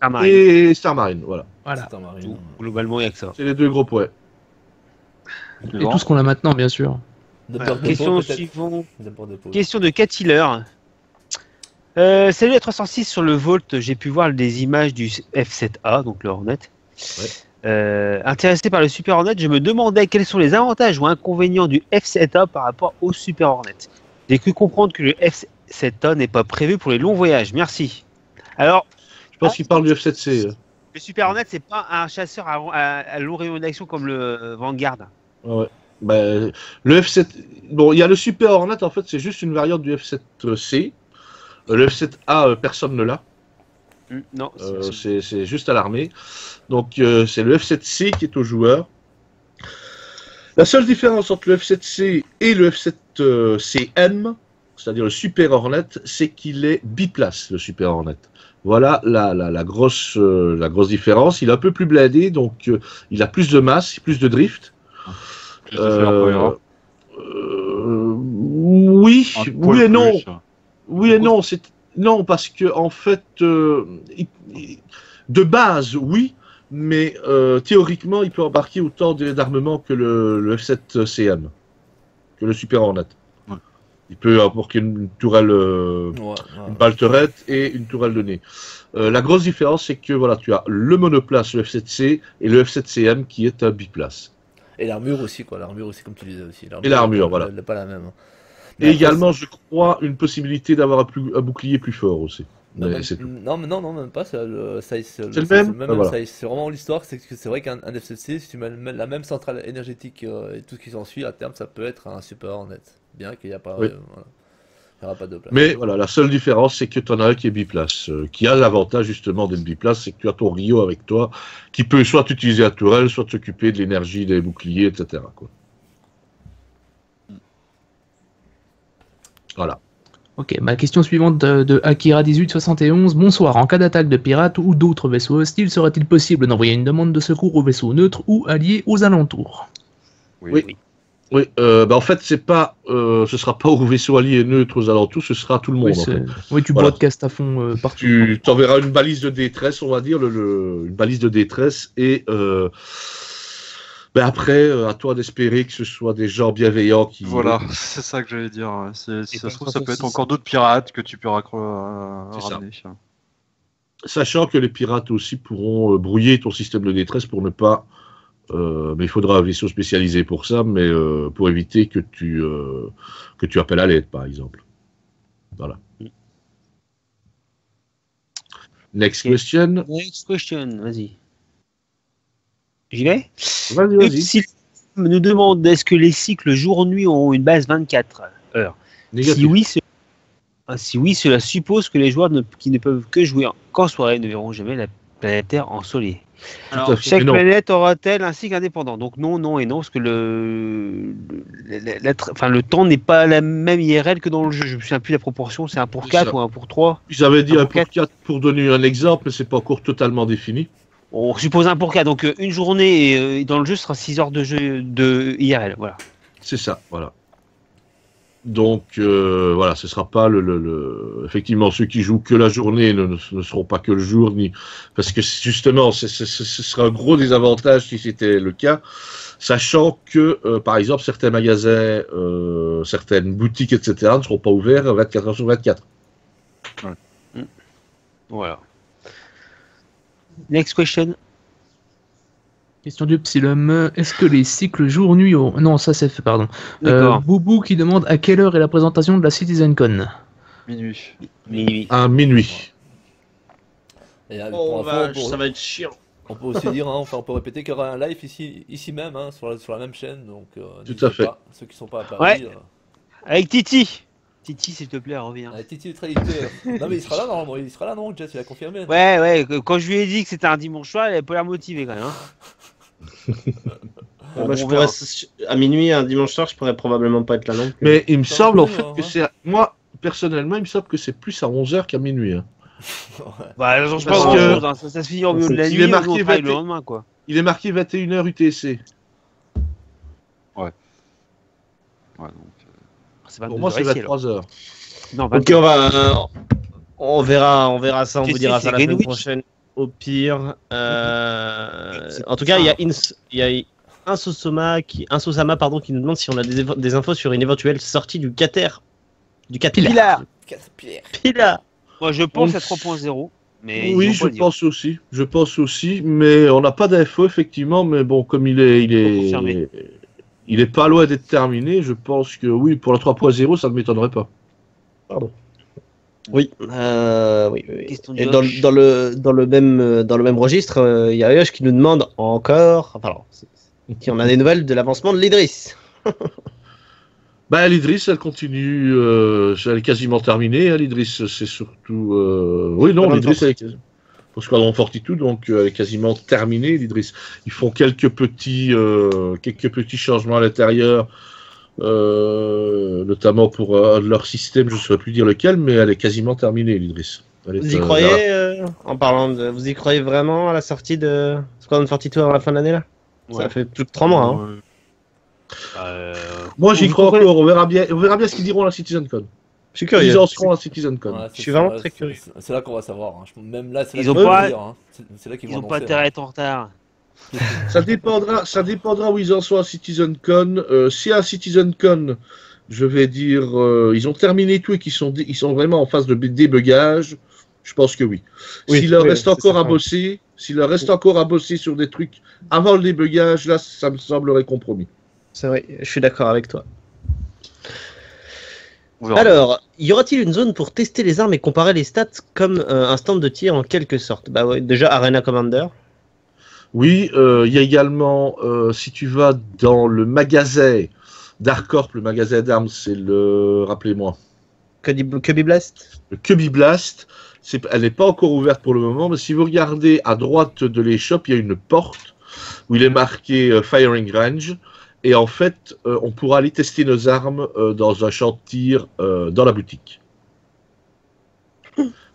Ah, Marine. Et Star Marine, voilà. Voilà. Un marine. Tout. Globalement, il n'y a que ça. C'est les deux gros points. Et tout ce qu'on a maintenant, bien sûr. De question suivante. Question de Cat Healer. Euh, salut à 306 sur le Volt, j'ai pu voir des images du F7A, donc le Hornet. Ouais. Euh, intéressé par le Super Hornet, je me demandais quels sont les avantages ou inconvénients du F7A par rapport au Super Hornet. J'ai cru comprendre que le F7A n'est pas prévu pour les longs voyages. Merci. Alors, Je pense qu'il parle du F7C. euh. le Super Hornet, c'est pas un chasseur à, à- à long rayon d'action comme le Vanguard. Ouais. Ben, le F7. Bon, il y a le Super Hornet, en fait, c'est juste une variante du F7C. Euh, Le F7A, euh, personne ne l'a. Hmm, Non, Euh, c'est- c'est juste à l'armée. Donc, euh, c'est le F7C qui est au joueur. La seule différence entre le F7C et le F7CM, c'est-à-dire le Super Hornet, c'est qu'il est biplace, le Super Hornet. Voilà la, la, la grosse, euh, la grosse différence. Il est un peu plus blindé, donc euh, il a plus de masse, plus de drift. Faire euh, oui, oui et non. plus. Oui et non, c'est non parce que en fait, euh, de base, oui, mais euh, théoriquement, il peut embarquer autant de- d'armement que le, le F7CM, que le Super Hornet. Ouais. Il peut embarquer une, une tourelle, Ouais, ouais. une balterette et une tourelle de nez. Euh, la grosse différence, c'est que voilà, tu as le monoplace, le F7C, et le F7CM qui est un biplace. Et l'armure aussi, quoi. L'armure aussi, comme tu disais aussi. Et l'armure, voilà. Elle n'est pas la même. Et Mais après, également, je crois, une possibilité d'avoir un, plus- un bouclier plus fort aussi. Mais c'est non, mais non, non, même pas. C'est le, c'est C'est même même Ah, voilà. C'est vraiment l'histoire. C'est que c'est vrai qu'un un FCC, si tu mets la même centrale énergétique euh, et tout ce qui s'ensuit, à terme, ça peut être un super Hornet. Bien qu'il n'y a pas, Oui. euh, voilà. Il y aura pas de place. Mais voilà, la seule différence, c'est que tu en as un qui est biplace. euh, qui a l'avantage justement d'être biplace, c'est que tu as ton Rio avec toi, qui peut soit t'utiliser la tourelle, soit s'occuper de l'énergie des boucliers, etc. Quoi. Voilà. Ok, ma question suivante de, de Akira1871. Bonsoir, en cas d'attaque de pirates ou d'autres vaisseaux hostiles, serait-il possible d'envoyer une demande de secours aux vaisseaux neutres ou alliés aux alentours? Oui. Oui, euh, bah en fait, c'est pas, euh, ce sera pas aux vaisseaux alliés et neutres aux alentours, ce sera à tout le monde. oui, en c'est- fait. oui, tu Voilà. broadcastes à fond euh, partout. Tu t'enverras une balise de détresse, on va dire, le, le- une balise de détresse, et euh, ben après, euh, à toi d'espérer que ce soit des gens bienveillants qui. Voilà, c'est ça que j'allais dire. C'est- Si ça se trouve, ça peut être 66. encore d'autres pirates que tu peux C'est ça. ramener. Sachant que les pirates aussi pourront euh, brouiller ton système de détresse pour ne pas. Euh, mais il faudra un vaisseau spécialisé pour ça, mais euh, pour éviter que tu, euh, que tu appelles à l'aide, par exemple. Voilà. Next question. Next question, vas-y. J'y vais? Vas-y, vas-y. Si nous demande est-ce que les cycles jour-nuit ont une base 24 heures? Négatif. Si oui, ce- ah, si oui, cela suppose que les joueurs ne- qui ne peuvent que jouer en- qu'en soirée ne verront jamais la planète Terre ensoleillée. Alors, chaque planète aura-t-elle un cycle indépendant? Donc non, non et non, parce que le, le, la- la- enfin, le temps n'est pas la même IRL que dans le jeu. Je me souviens plus la proportion, c'est un pour C'est 4 ça. ou un pour 3 Ils avaient dit Un un pour pour quatre. 4 pour donner un exemple, mais c'est pas encore totalement défini. On suppose un pour 4, donc euh, une journée euh, dans le jeu sera 6 heures de jeu de IRL. Voilà. C'est ça, voilà. Donc euh, voilà, ce sera pas le, le- le- effectivement ceux qui jouent que la journée ne, ne- seront pas que le jour ni parce que justement ce serait un gros désavantage si c'était le cas, sachant que euh, par exemple certains magasins, euh, certaines boutiques etc ne seront pas ouverts 24 heures sur 24. Voilà. Next question. Question du Psylum. Est-ce que les cycles jour-nuit ont... Non, ça c'est fait, pardon. Euh, D'accord. Boubou qui demande à quelle heure est la présentation de la CitizenCon Minuit. Minuit. À minuit. Et, euh, Oh, vache, ça va être chiant. on peut aussi dire, hein, enfin, on peut répéter qu'il y aura un live ici, ici même, hein, sur, la, sur la même chaîne. Donc, euh, Tout à fait. pas. Ceux qui sont pas à Paris. Ouais. euh, Avec Titi. Titi, s'il te plaît, reviens. Ah, Titi le traducteur. non mais il sera là normalement, il sera là non Jess, il a confirmé. Ouais, ouais, quand je lui ai dit que c'était un dimanche soir, elle pas l'air motivée quand même. Hein. Moi, Bah, je pourrais, à minuit, un dimanche soir, je pourrais probablement pas être là non plus. Mais il me Ça semble en fait que hein. c'est moi personnellement il me semble que c'est plus à 11h qu'à minuit. hein. Bah, Parce grand que- ça, ça se finit au milieu de la Il nuit, est marqué on travaille 20. le lendemain quoi. Il est marqué 21h UTC. Ouais, donc, C'est pas Pour moi c'est 23h. Non, Ok, on va, euh, on verra, on verra ça, on Tu vous sais, dira c'est ça la semaine Greenwich. prochaine. Au pire, euh, en tout cas, il y a Ins- il y a un Sosama qui, un Sosama pardon, qui nous demande si on a des, infos sur une éventuelle sortie du Cater, du Cater. Pilar. Pilar. Moi je pense On- à 3.0. Mais oui, je pense aussi. Je pense aussi, mais on n'a pas d'infos effectivement. Mais bon, comme il est, il est, il est pas loin d'être terminé. Je pense que oui, pour la 3.0, ça ne m'étonnerait pas. Oui, euh, oui, oui, oui. Question de Et dans, Yosh. dans le dans le même euh, dans le même registre, euh, il y a Yosh qui nous demande encore, enfin, alors, c'est- qui en a des nouvelles de l'avancement de l'Idris. Bah, l'Idris, elle continue. euh, elle est quasiment terminée. hein, L'Idris, c'est surtout. euh, Oui, non, l'Idris, elle est quasi- pour Squadron Fortitude, donc euh, elle est quasiment terminée. L'Idris, ils font quelques petits, euh, quelques petits changements à l'intérieur, euh, notamment pour euh, leur système. Je ne saurais plus dire lequel, mais elle est quasiment terminée, l'Idris. Vous y euh, croyez euh, En parlant de, vous y croyez vraiment à la sortie de Squadron Fortitude à la fin de l'année là? Ça fait plus de 3 mois. Hein. Euh, Moi, j'y crois encore. On verra bien. On verra bien ce qu'ils diront à la CitizenCon. Je suis curieux. Ils en seront à la CitizenCon. Ouais, Je c'est- suis vraiment très curieux. c'est- là qu'on va savoir. hein. Même là, c'est là Ils qu'ils ont vont pas- dire, hein. Là qu'ils ils vont ont pas intérêt à être en retard. Ça dépendra, ça dépendra où ils en sont à CitizenCon. Euh, si à CitizenCon, je vais dire, euh, ils ont terminé tout et qu'ils sont, ils sont vraiment en phase de débugage, je pense que oui. Oui, s'il leur oui, reste encore à bosser, s'il leur reste encore à bosser sur des trucs avant le débugage, là, ça me semblerait compromis. C'est vrai, je suis d'accord avec toi. Alors, y aura-t-il une zone pour tester les armes et comparer les stats comme euh, un stand de tir en quelque sorte? Bah ouais, déjà Arena Commander. Oui, euh, il y a également, euh, si tu vas dans le magasin d'Arcorp, le magasin d'armes, c'est le, rappelez-moi, Cubby Blast? Le Cubby Blast. Elle n'est pas encore ouverte pour le moment, mais si vous regardez à droite de l'échoppe, il y a une porte où il est marqué euh, Firing Range. Et en fait, euh, on pourra aller tester nos armes euh, dans un champ de tir euh, dans la boutique.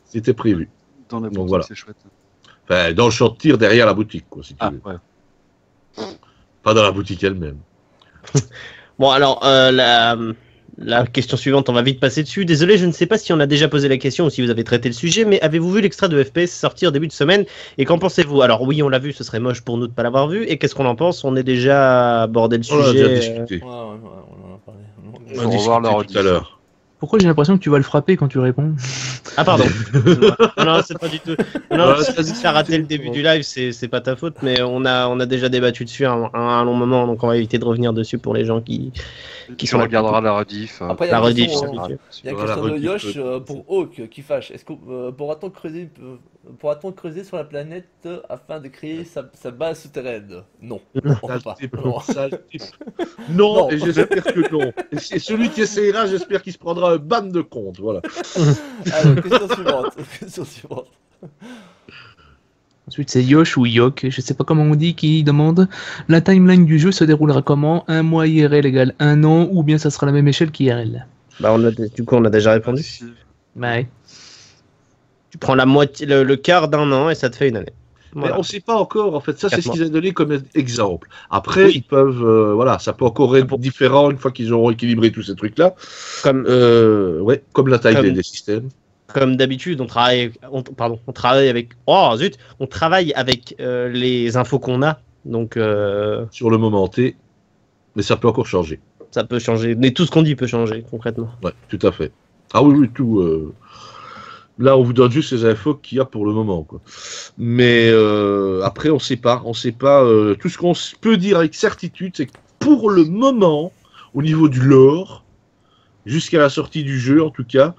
C'était prévu. Dans la boutique, voilà. c'est chouette. Enfin, dans le champ de tir derrière la boutique, quoi, si tu Ah, veux. ouais. Pas dans la boutique elle-même. Bon, alors, euh, la, la question suivante, on va vite passer dessus. Désolé, je ne sais pas si on a déjà posé la question ou si vous avez traité le sujet, mais avez-vous vu l'extrait de FPS sortir début de semaine? Et qu'en pensez-vous? Alors, oui, on l'a vu, ce serait moche pour nous de ne pas l'avoir vu. Et qu'est-ce qu'on en pense? On est déjà abordé le On en a déjà sujet. euh, discuté. Ouais, ouais, ouais, on en a parlé. On Faut a revoir la discuté tout à l'heure. Pourquoi j'ai l'impression que tu vas le frapper quand tu réponds Ah, pardon. non, non, c'est pas du tout. Non, tu as raté le début du live, c'est c'est pas ta faute, mais on a, on a déjà débattu dessus un, un- un long moment, donc on va éviter de revenir dessus pour les gens qui. Qui sont là. regardera la rediff. euh, Après, il y La a une rediff, question, euh. Il y a une question de Yosh euh, pour Hawk qui fâche. Est-ce que euh, pourra-t-on creuser, euh, pourra-t-on creuser sur la planète afin de créer sa, sa base souterraine Non, on peut pas. Sale type, Non. et j'espère que non. Et c'est celui qui essayera, j'espère qu'il se prendra un ban de compte. Voilà. Alors, question suivante. question suivante. Ensuite, c'est Yosh ou Yok, je sais pas comment on dit, qui demande la timeline du jeu se déroulera comment? Un mois IRL égale un an, ou bien ça sera la même échelle qu'IRL Bah, on a, du coup, on a déjà répondu. Bah ouais. Tu prends la moitié, le, le quart d'un an et ça te fait une année. Voilà. Mais on ne sait pas encore, en fait. Ça, c'est ce qu'ils ont donné comme exemple. Après, Oui. ils peuvent, euh, voilà, ça peut encore être différent une fois qu'ils auront équilibré tous ces trucs-là. Comme, Euh, ouais, comme la taille Comme- des, des systèmes. comme d'habitude, on travaille, on, pardon, on travaille avec, oh zut, on travaille avec euh, les infos qu'on a, donc Sur le moment T, mais ça peut encore changer. ça peut changer. Mais tout ce qu'on dit peut changer concrètement. Ouais, tout à fait. Ah oui, oui, tout. Là, on vous donne juste les infos qu'il y a pour le moment. Quoi. Mais euh, après, on ne sait pas. On sait pas. euh, tout ce qu'on peut dire avec certitude, c'est que pour le moment, au niveau du lore, jusqu'à la sortie du jeu en tout cas,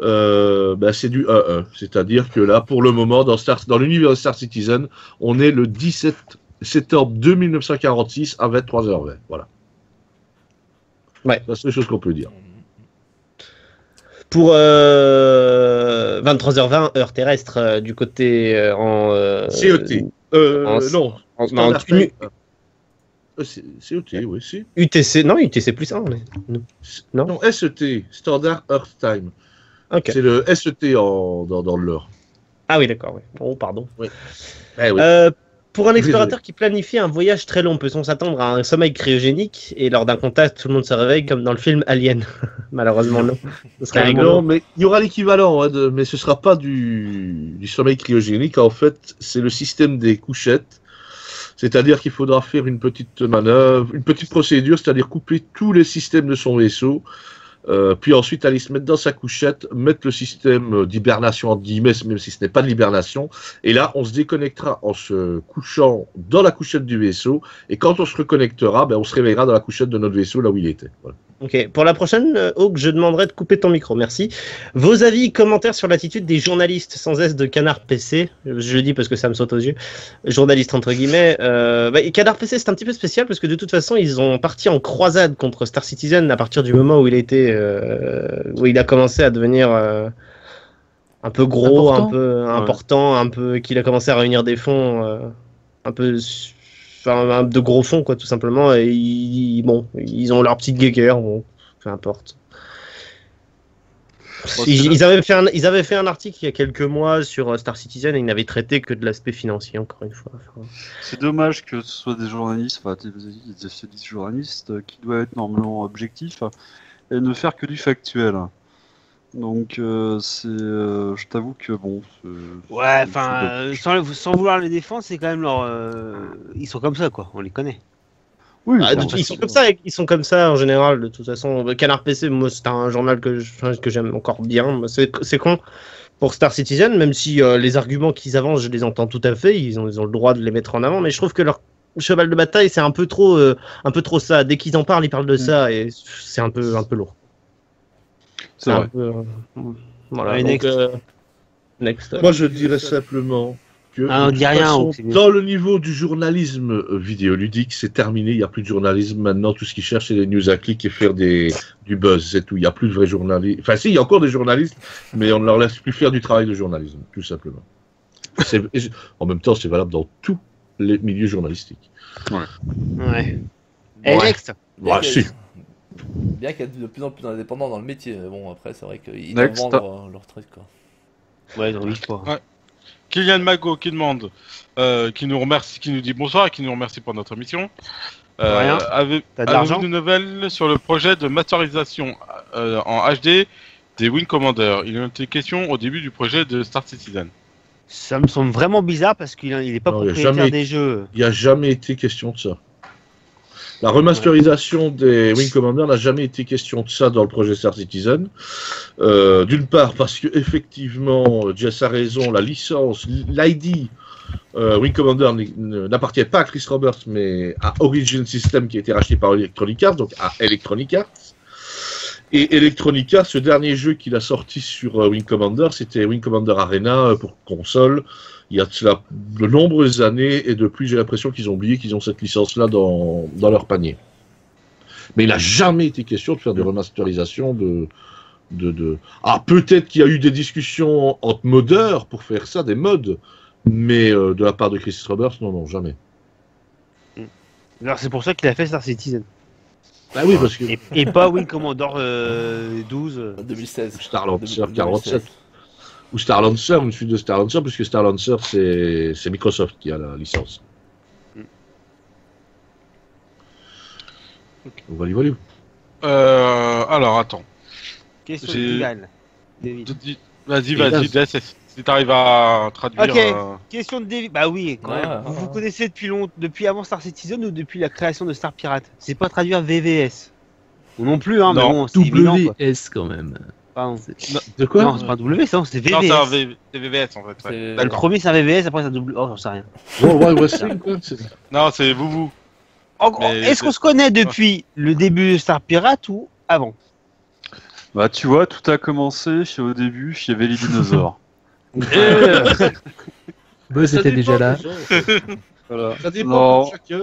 euh, bah, c'est du 1-1. C'est-à-dire que là, pour le moment, dans, Star, dans l'univers de Star Citizen, on est le 17 septembre 2946 à 23h20. Voilà. Ouais. C'est la seule chose qu'on peut dire. Pour euh, 23h20 heure terrestre euh, du côté euh, en euh, CET. Euh, en- non. en-. Euh, c'est- CET, oui, si. UTC, non UTC plus 1 on est. Non? Non, SET, Standard Earth Time. C'est le SET en, dans, dans le lore. Ah oui d'accord. Ouais. Oh pardon. Eh oui. Pour un explorateur qui planifie un voyage très long, peut-on s'attendre à un sommeil cryogénique et lors d'un contact, tout le monde se réveille comme dans le film Alien Malheureusement non. Ce serait rigolo. non, mais il y aura l'équivalent, hein, de- mais ce sera pas du, du sommeil cryogénique. En fait, c'est le système des couchettes. C'est-à-dire qu'il faudra faire une petite manœuvre, une petite procédure, c'est-à-dire couper tous les systèmes de son vaisseau, euh, puis ensuite aller se mettre dans sa couchette, mettre le système d'hibernation entre guillemets, même si ce n'est pas de l'hibernation, et là on se déconnectera en se couchant dans la couchette du vaisseau, et quand on se reconnectera, ben, on se réveillera dans la couchette de notre vaisseau là où il était. Ok, pour la prochaine, euh, Hawk, je demanderai de couper ton micro, merci. Vos avis, commentaires sur l'attitude des journalistes sans S de Canard PC, je le dis parce que ça me saute aux yeux, journalistes entre guillemets. Euh, bah, Canard PC c'est un petit peu spécial parce que de toute façon ils ont parti en croisade contre Star Citizen à partir du moment où il était, euh, où il a commencé à devenir euh, un peu gros, Important. un peu important, un peu qu'il a commencé à réunir des fonds, un peu enfin, de gros fonds quoi tout simplement. Et ils, bon ils ont leur petite guéguerre bon peu importe. Ils, avaient fait un, ils avaient fait un article il y a quelques mois sur euh, Star Citizen et ils n'avaient traité que de l'aspect financier encore une fois. Enfin, C'est dommage que ce soit des journalistes, enfin des, des, journalistes qui doivent être normalement objectifs et ne faire que du factuel. Donc euh, c'est, euh, je t'avoue que bon. Ouais, enfin, euh, sans, sans vouloir les défendre, c'est quand même leur. euh, Ils sont comme ça, quoi. On les connaît. Oui, ah, de ils sont comme ça ils sont comme ça en général de toute façon Canard PC moi c'est un journal que je- que j'aime encore bien c'est c'est con pour Star Citizen même si euh, les arguments qu'ils avancent je les entends tout à fait ils ont, ils ont le droit de les mettre en avant mais je trouve que leur cheval de bataille c'est un peu trop euh, un peu trop ça dès qu'ils en parlent ils parlent de ça et c'est un peu un peu lourd C'est un vrai. peu, Voilà, Ouais, donc, next. euh, next. Moi, je dirais simplement que Ah, on dit rien, façon, dans le niveau du journalisme euh, vidéoludique, c'est terminé. Il n'y a plus de journalisme maintenant. Tout ce qu'ils cherchent, c'est les news à clic et faire des, du buzz, c'est tout. Il n'y a plus de vrais journalistes. Enfin, si, il y a encore des journalistes, mais on ne leur laisse plus faire du travail de journalisme, tout simplement. En même temps, c'est valable dans tous les milieux journalistiques. Ouais. Et Ouais. next Ouais, si. Bien qu'il y a de plus en plus d'indépendants dans le métier. mais Bon, après, c'est vrai qu'ils doivent vendre euh, leur truc. Quoi. Ouais, dans 8 fois. Kylian Mago qui demande, euh, qui nous remercie, qui nous dit bonsoir et qui nous remercie pour notre émission. Euh, rien. avez- T'as de Avez-vous l'argent des nouvelles sur le projet de masterisation euh, en HD des Wing Commander Il en était question au début du projet de Star Citizen. Ça me semble vraiment bizarre parce qu'il il est pas Non, y propriétaire jamais- des jeux. Il n'y a jamais été question de ça. La remasterisation des Wing Commander n'a jamais été question de ça dans le projet Star Citizen. Euh, D'une part, parce que effectivement, Jess a raison, la licence, l'ID euh, Wing Commander n'appartient pas à Chris Roberts, mais à Origin System qui a été racheté par Electronic Arts, donc à Electronic Arts. Et Electronic Arts, ce dernier jeu qu'il a sorti sur euh, Wing Commander, c'était Wing Commander Arena pour console il y a de cela de nombreuses années, et depuis, j'ai l'impression qu'ils ont oublié qu'ils ont cette licence-là dans, dans leur panier. Mais il n'a jamais été question de faire des remasterisations de. de, de... Ah, peut-être qu'il y a eu des discussions entre modeurs pour faire ça, des mods, mais euh, de la part de Chris Roberts, non, non, jamais. Alors c'est pour ça qu'il a fait Star Citizen. Ah oui, parce que Et, et pas Wing Commander euh, 12. euh. 2016. Star Lancer 2016. 47, ou Star Lancer, une suite de Star Lancer, puisque Star Lancer, c'est c'est Microsoft qui a la licence. Voilà, voilà. Euh, alors, attends. Question dis- Vas-y, vas-y, Jess, si t'arrives à traduire. Ok. euh, Question de David. Bah oui, quand Ouais, même. ouais, vous ouais. connaissez depuis long... depuis avant Star Citizen ou depuis la création de Star Pirate? C'est pas traduire VVS. Ou non plus, hein, mais Non, bon, c'est évident. WS quand même. Pardon. De quoi non, c'est pas WS, non, c'est Non, VVS. c'est un V- VVS en fait. ouais. Bah, le premier c'est un VVS, après c'est un W. Oh, j'en sais rien. World Wide Wrestling, quoi. c'est- Non, c'est vous, Est-ce qu'on se connaît depuis le début de Star Pirate ou avant? Bah, tu vois, tout a commencé chez, au début, il y avait les dinosaures. Buzz était déjà là. voilà. Ça dépend Non. de chacun.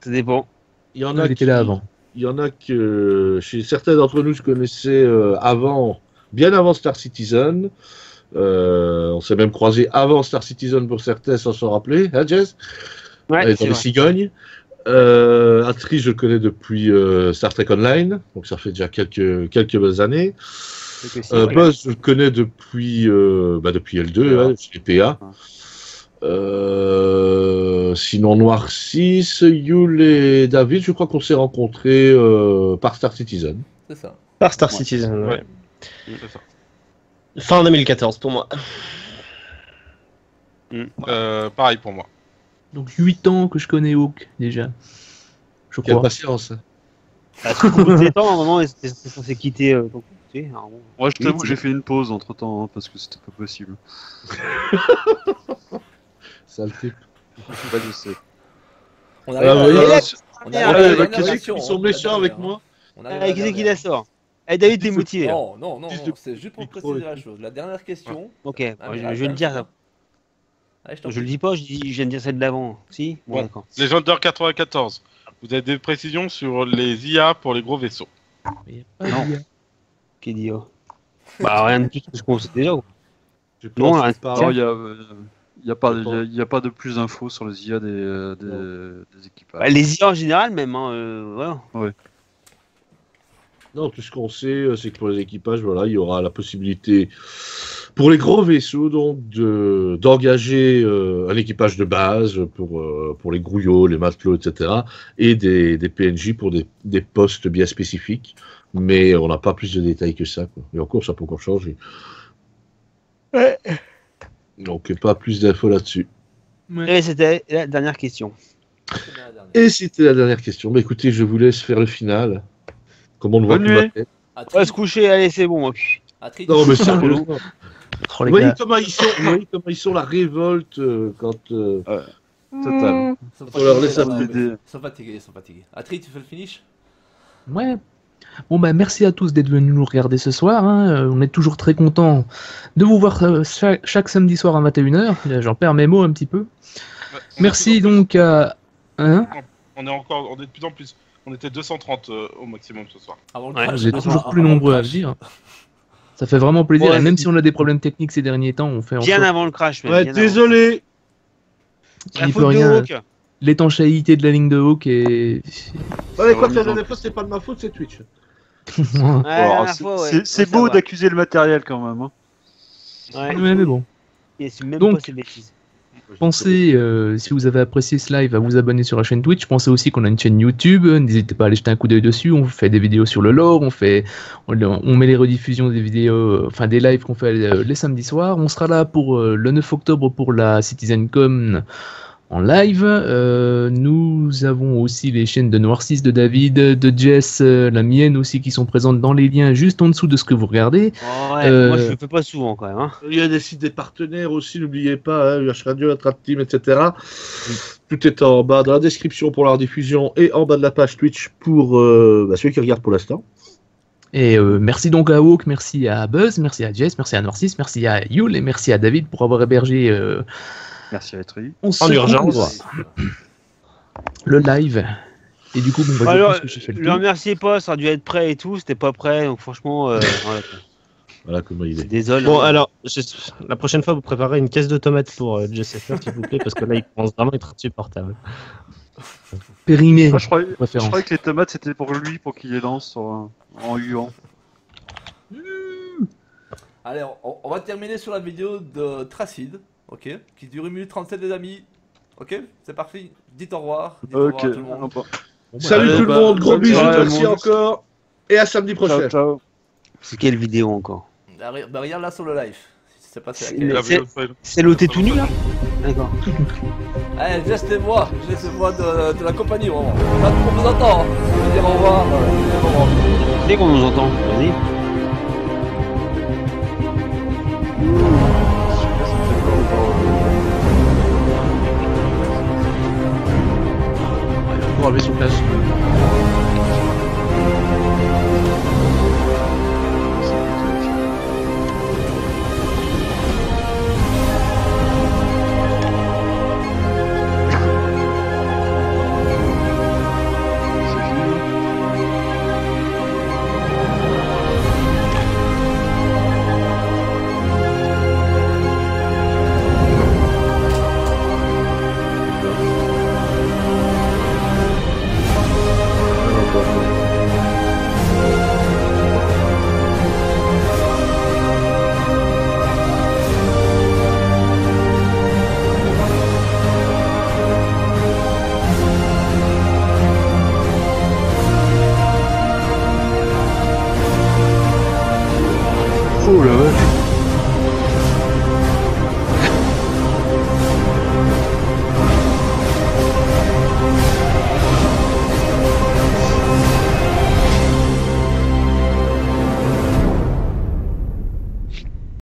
Ça dépend. Il y en Il a était qui, là avant. Il y en a que chez certains d'entre nous se connaissaient euh, avant, bien avant Star Citizen. Euh, on s'est même croisé avant Star Citizen pour certains sans s'en rappeler, hein Jess? Ouais, dans les cigognes. Euh, Atri, je le connais depuis euh, Star Trek Online, donc ça fait déjà quelques, quelques années. Euh. Buzz, je le connais depuis, bah, depuis L2, PA. hein, chez PA. Euh, sinon, Noir 6, Yul et David, je crois qu'on s'est rencontrés euh, par Star Citizen. C'est ça. Par Star Ouais. Citizen, ouais. Ouais. C'est ça. Fin 2014 pour moi. Euh, pareil pour moi. Donc 8 ans que je connais Hawk déjà. Je Quelle crois. patience. hein. Ah, de 7 ans, normalement, c'est c'est censé quitter euh, tu sais. Moi, je t'avoue j'ai fait une pause entre temps parce que c'était pas possible. Sale type. Bah, je sais. On Ah, arrive à- oui, on arrive Ouais, sont hein. méchants avec moi. Avec qui qui dernière. la sort Eh, David, t'es motivé. Non, non, non, Plus non, de c'est juste pour préciser la chose. La dernière question. Ok, Ah, je, vais le dire. Allez, je Je le dis pas, je, dis, je viens de dire celle d'avant. Si? Bon, Bon. d'accord. Légendeur 94. Vous avez des précisions sur les IA pour les gros vaisseaux? Non. Qui dit oh? Bah, rien de plus que ce qu'on sait déjà. Non, pas- Alors, il y a, euh, il y a pas, Je il y a- pas de plus d'infos sur les IA des, euh, des, des équipages. Bah, les IA en général, même. Hein, euh, voilà. Non, tout ce qu'on sait, euh, c'est que pour les équipages, voilà, il y aura la possibilité pour les gros vaisseaux donc de d'engager euh, un équipage de base pour euh, pour les grouillots, les matelots, etc. et des, des PNJ pour des, des postes bien spécifiques. Mais on n'a pas plus de détails que ça. Quoi. Et encore, ça peut encore changer. Donc pas plus d'infos là-dessus. Et c'était la dernière question. C'est bien la dernière. Et c'était la dernière question. Mais écoutez, je vous laisse faire le final. Comme on le voit Bonne plus. On va se coucher, allez, c'est bon. Atri, Non, mais tu- sérieusement. Oh, Vous voyez comment ils sont, vous voyez comment ils sont la révolte euh, quand. euh, Total. Peu des- Ils sont fatigués, ils sont fatigués. Atri, tu fais le finish? Ouais. Bon bah merci à tous d'être venus nous regarder ce soir. hein. Euh, On est toujours très contents de vous voir euh, chaque, chaque samedi soir à 21h. J'en perds mes mots un petit peu. On Merci plus donc à... Hein? On est encore, on est de plus en plus. On était 230 euh, au maximum ce soir. Avant le Ouais, êtes avant- toujours avant plus nombreux à dire. Ça fait vraiment plaisir. Ouais, et même c'est- si on a des problèmes techniques ces derniers temps, on fait en Bien avant le crash, même, Ouais, bien avant. désolé. C'est peut faute de rien. L'étanchéité de la ligne de Hawk est... Ouais, quoi, va, la dernière fois, c'était pas de ma faute, c'est Twitch. Ouais, c'est- beau d'accuser le matériel quand même. hein. Ouais. Ouais, mais bon. Et c'est même Donc- pas ces bêtises. Pensez, euh, si vous avez apprécié ce live, à vous abonner sur la chaîne Twitch. Pensez aussi qu'on a une chaîne YouTube. N'hésitez pas à aller jeter un coup d'œil dessus. On fait des vidéos sur le lore. On fait, on, on met les rediffusions des vidéos, euh, enfin des lives qu'on fait euh, les samedis soirs. On sera là pour euh, le 9 octobre pour la CitizenCon en live. Euh, nous avons aussi les chaînes de Noir 6, de David, de Jess, euh, la mienne aussi, qui sont présentes dans les liens juste en dessous de ce que vous regardez. Oh, ouais, Euh, Moi, je le fais pas souvent quand même. Hein. Il y a des sites des partenaires aussi, n'oubliez pas, hein, UH Radio, Team, etc. Tout est en bas dans la description pour la rediffusion et en bas de la page Twitch pour euh, bah, ceux qui regardent pour l'instant. Et euh, merci donc à Hawk, merci à Buzz, merci à Jess, merci à Norcis, merci à Yul et merci à David pour avoir hébergé euh, Merci à Etri. on En urgence. le live. Et du coup, bon, bah, je Alors, pense que j'ai fait le le remerciez pas, ça aurait dû être prêt et tout, c'était pas prêt, donc franchement, euh, voilà. Voilà comment il est. désolé. Bon, alors, je- la prochaine fois, vous préparez une caisse de tomates pour euh, Jess F, s'il vous plaît, parce que là, il commence vraiment à être insupportable. Périmé, Ah, je, croyais, je croyais que les tomates c'était pour lui, pour qu'il les lance sur un- en huant. Allez, on, on va terminer sur la vidéo de Tracid, ok Qui dure 1 minute 37, les amis. Ok C'est parti. Dites au revoir. Dites au revoir à tout le monde. Ah, bah. Bon, bah, Salut allez, tout le bah, monde, gros bisous, merci encore. Et à samedi prochain. Ciao, ciao. C'est quelle vidéo encore Bah, bah, regarde là sur le live. Si c'est c'est- l'OT tout nu là D'accord. Allez, je laisse les voix. Je laisse les voix de, de la compagnie, vraiment. Là, on vous entend. Je veux dire au revoir. euh, dire au revoir. Dès qu'on nous entend, vas-y. Pour enlever sur place.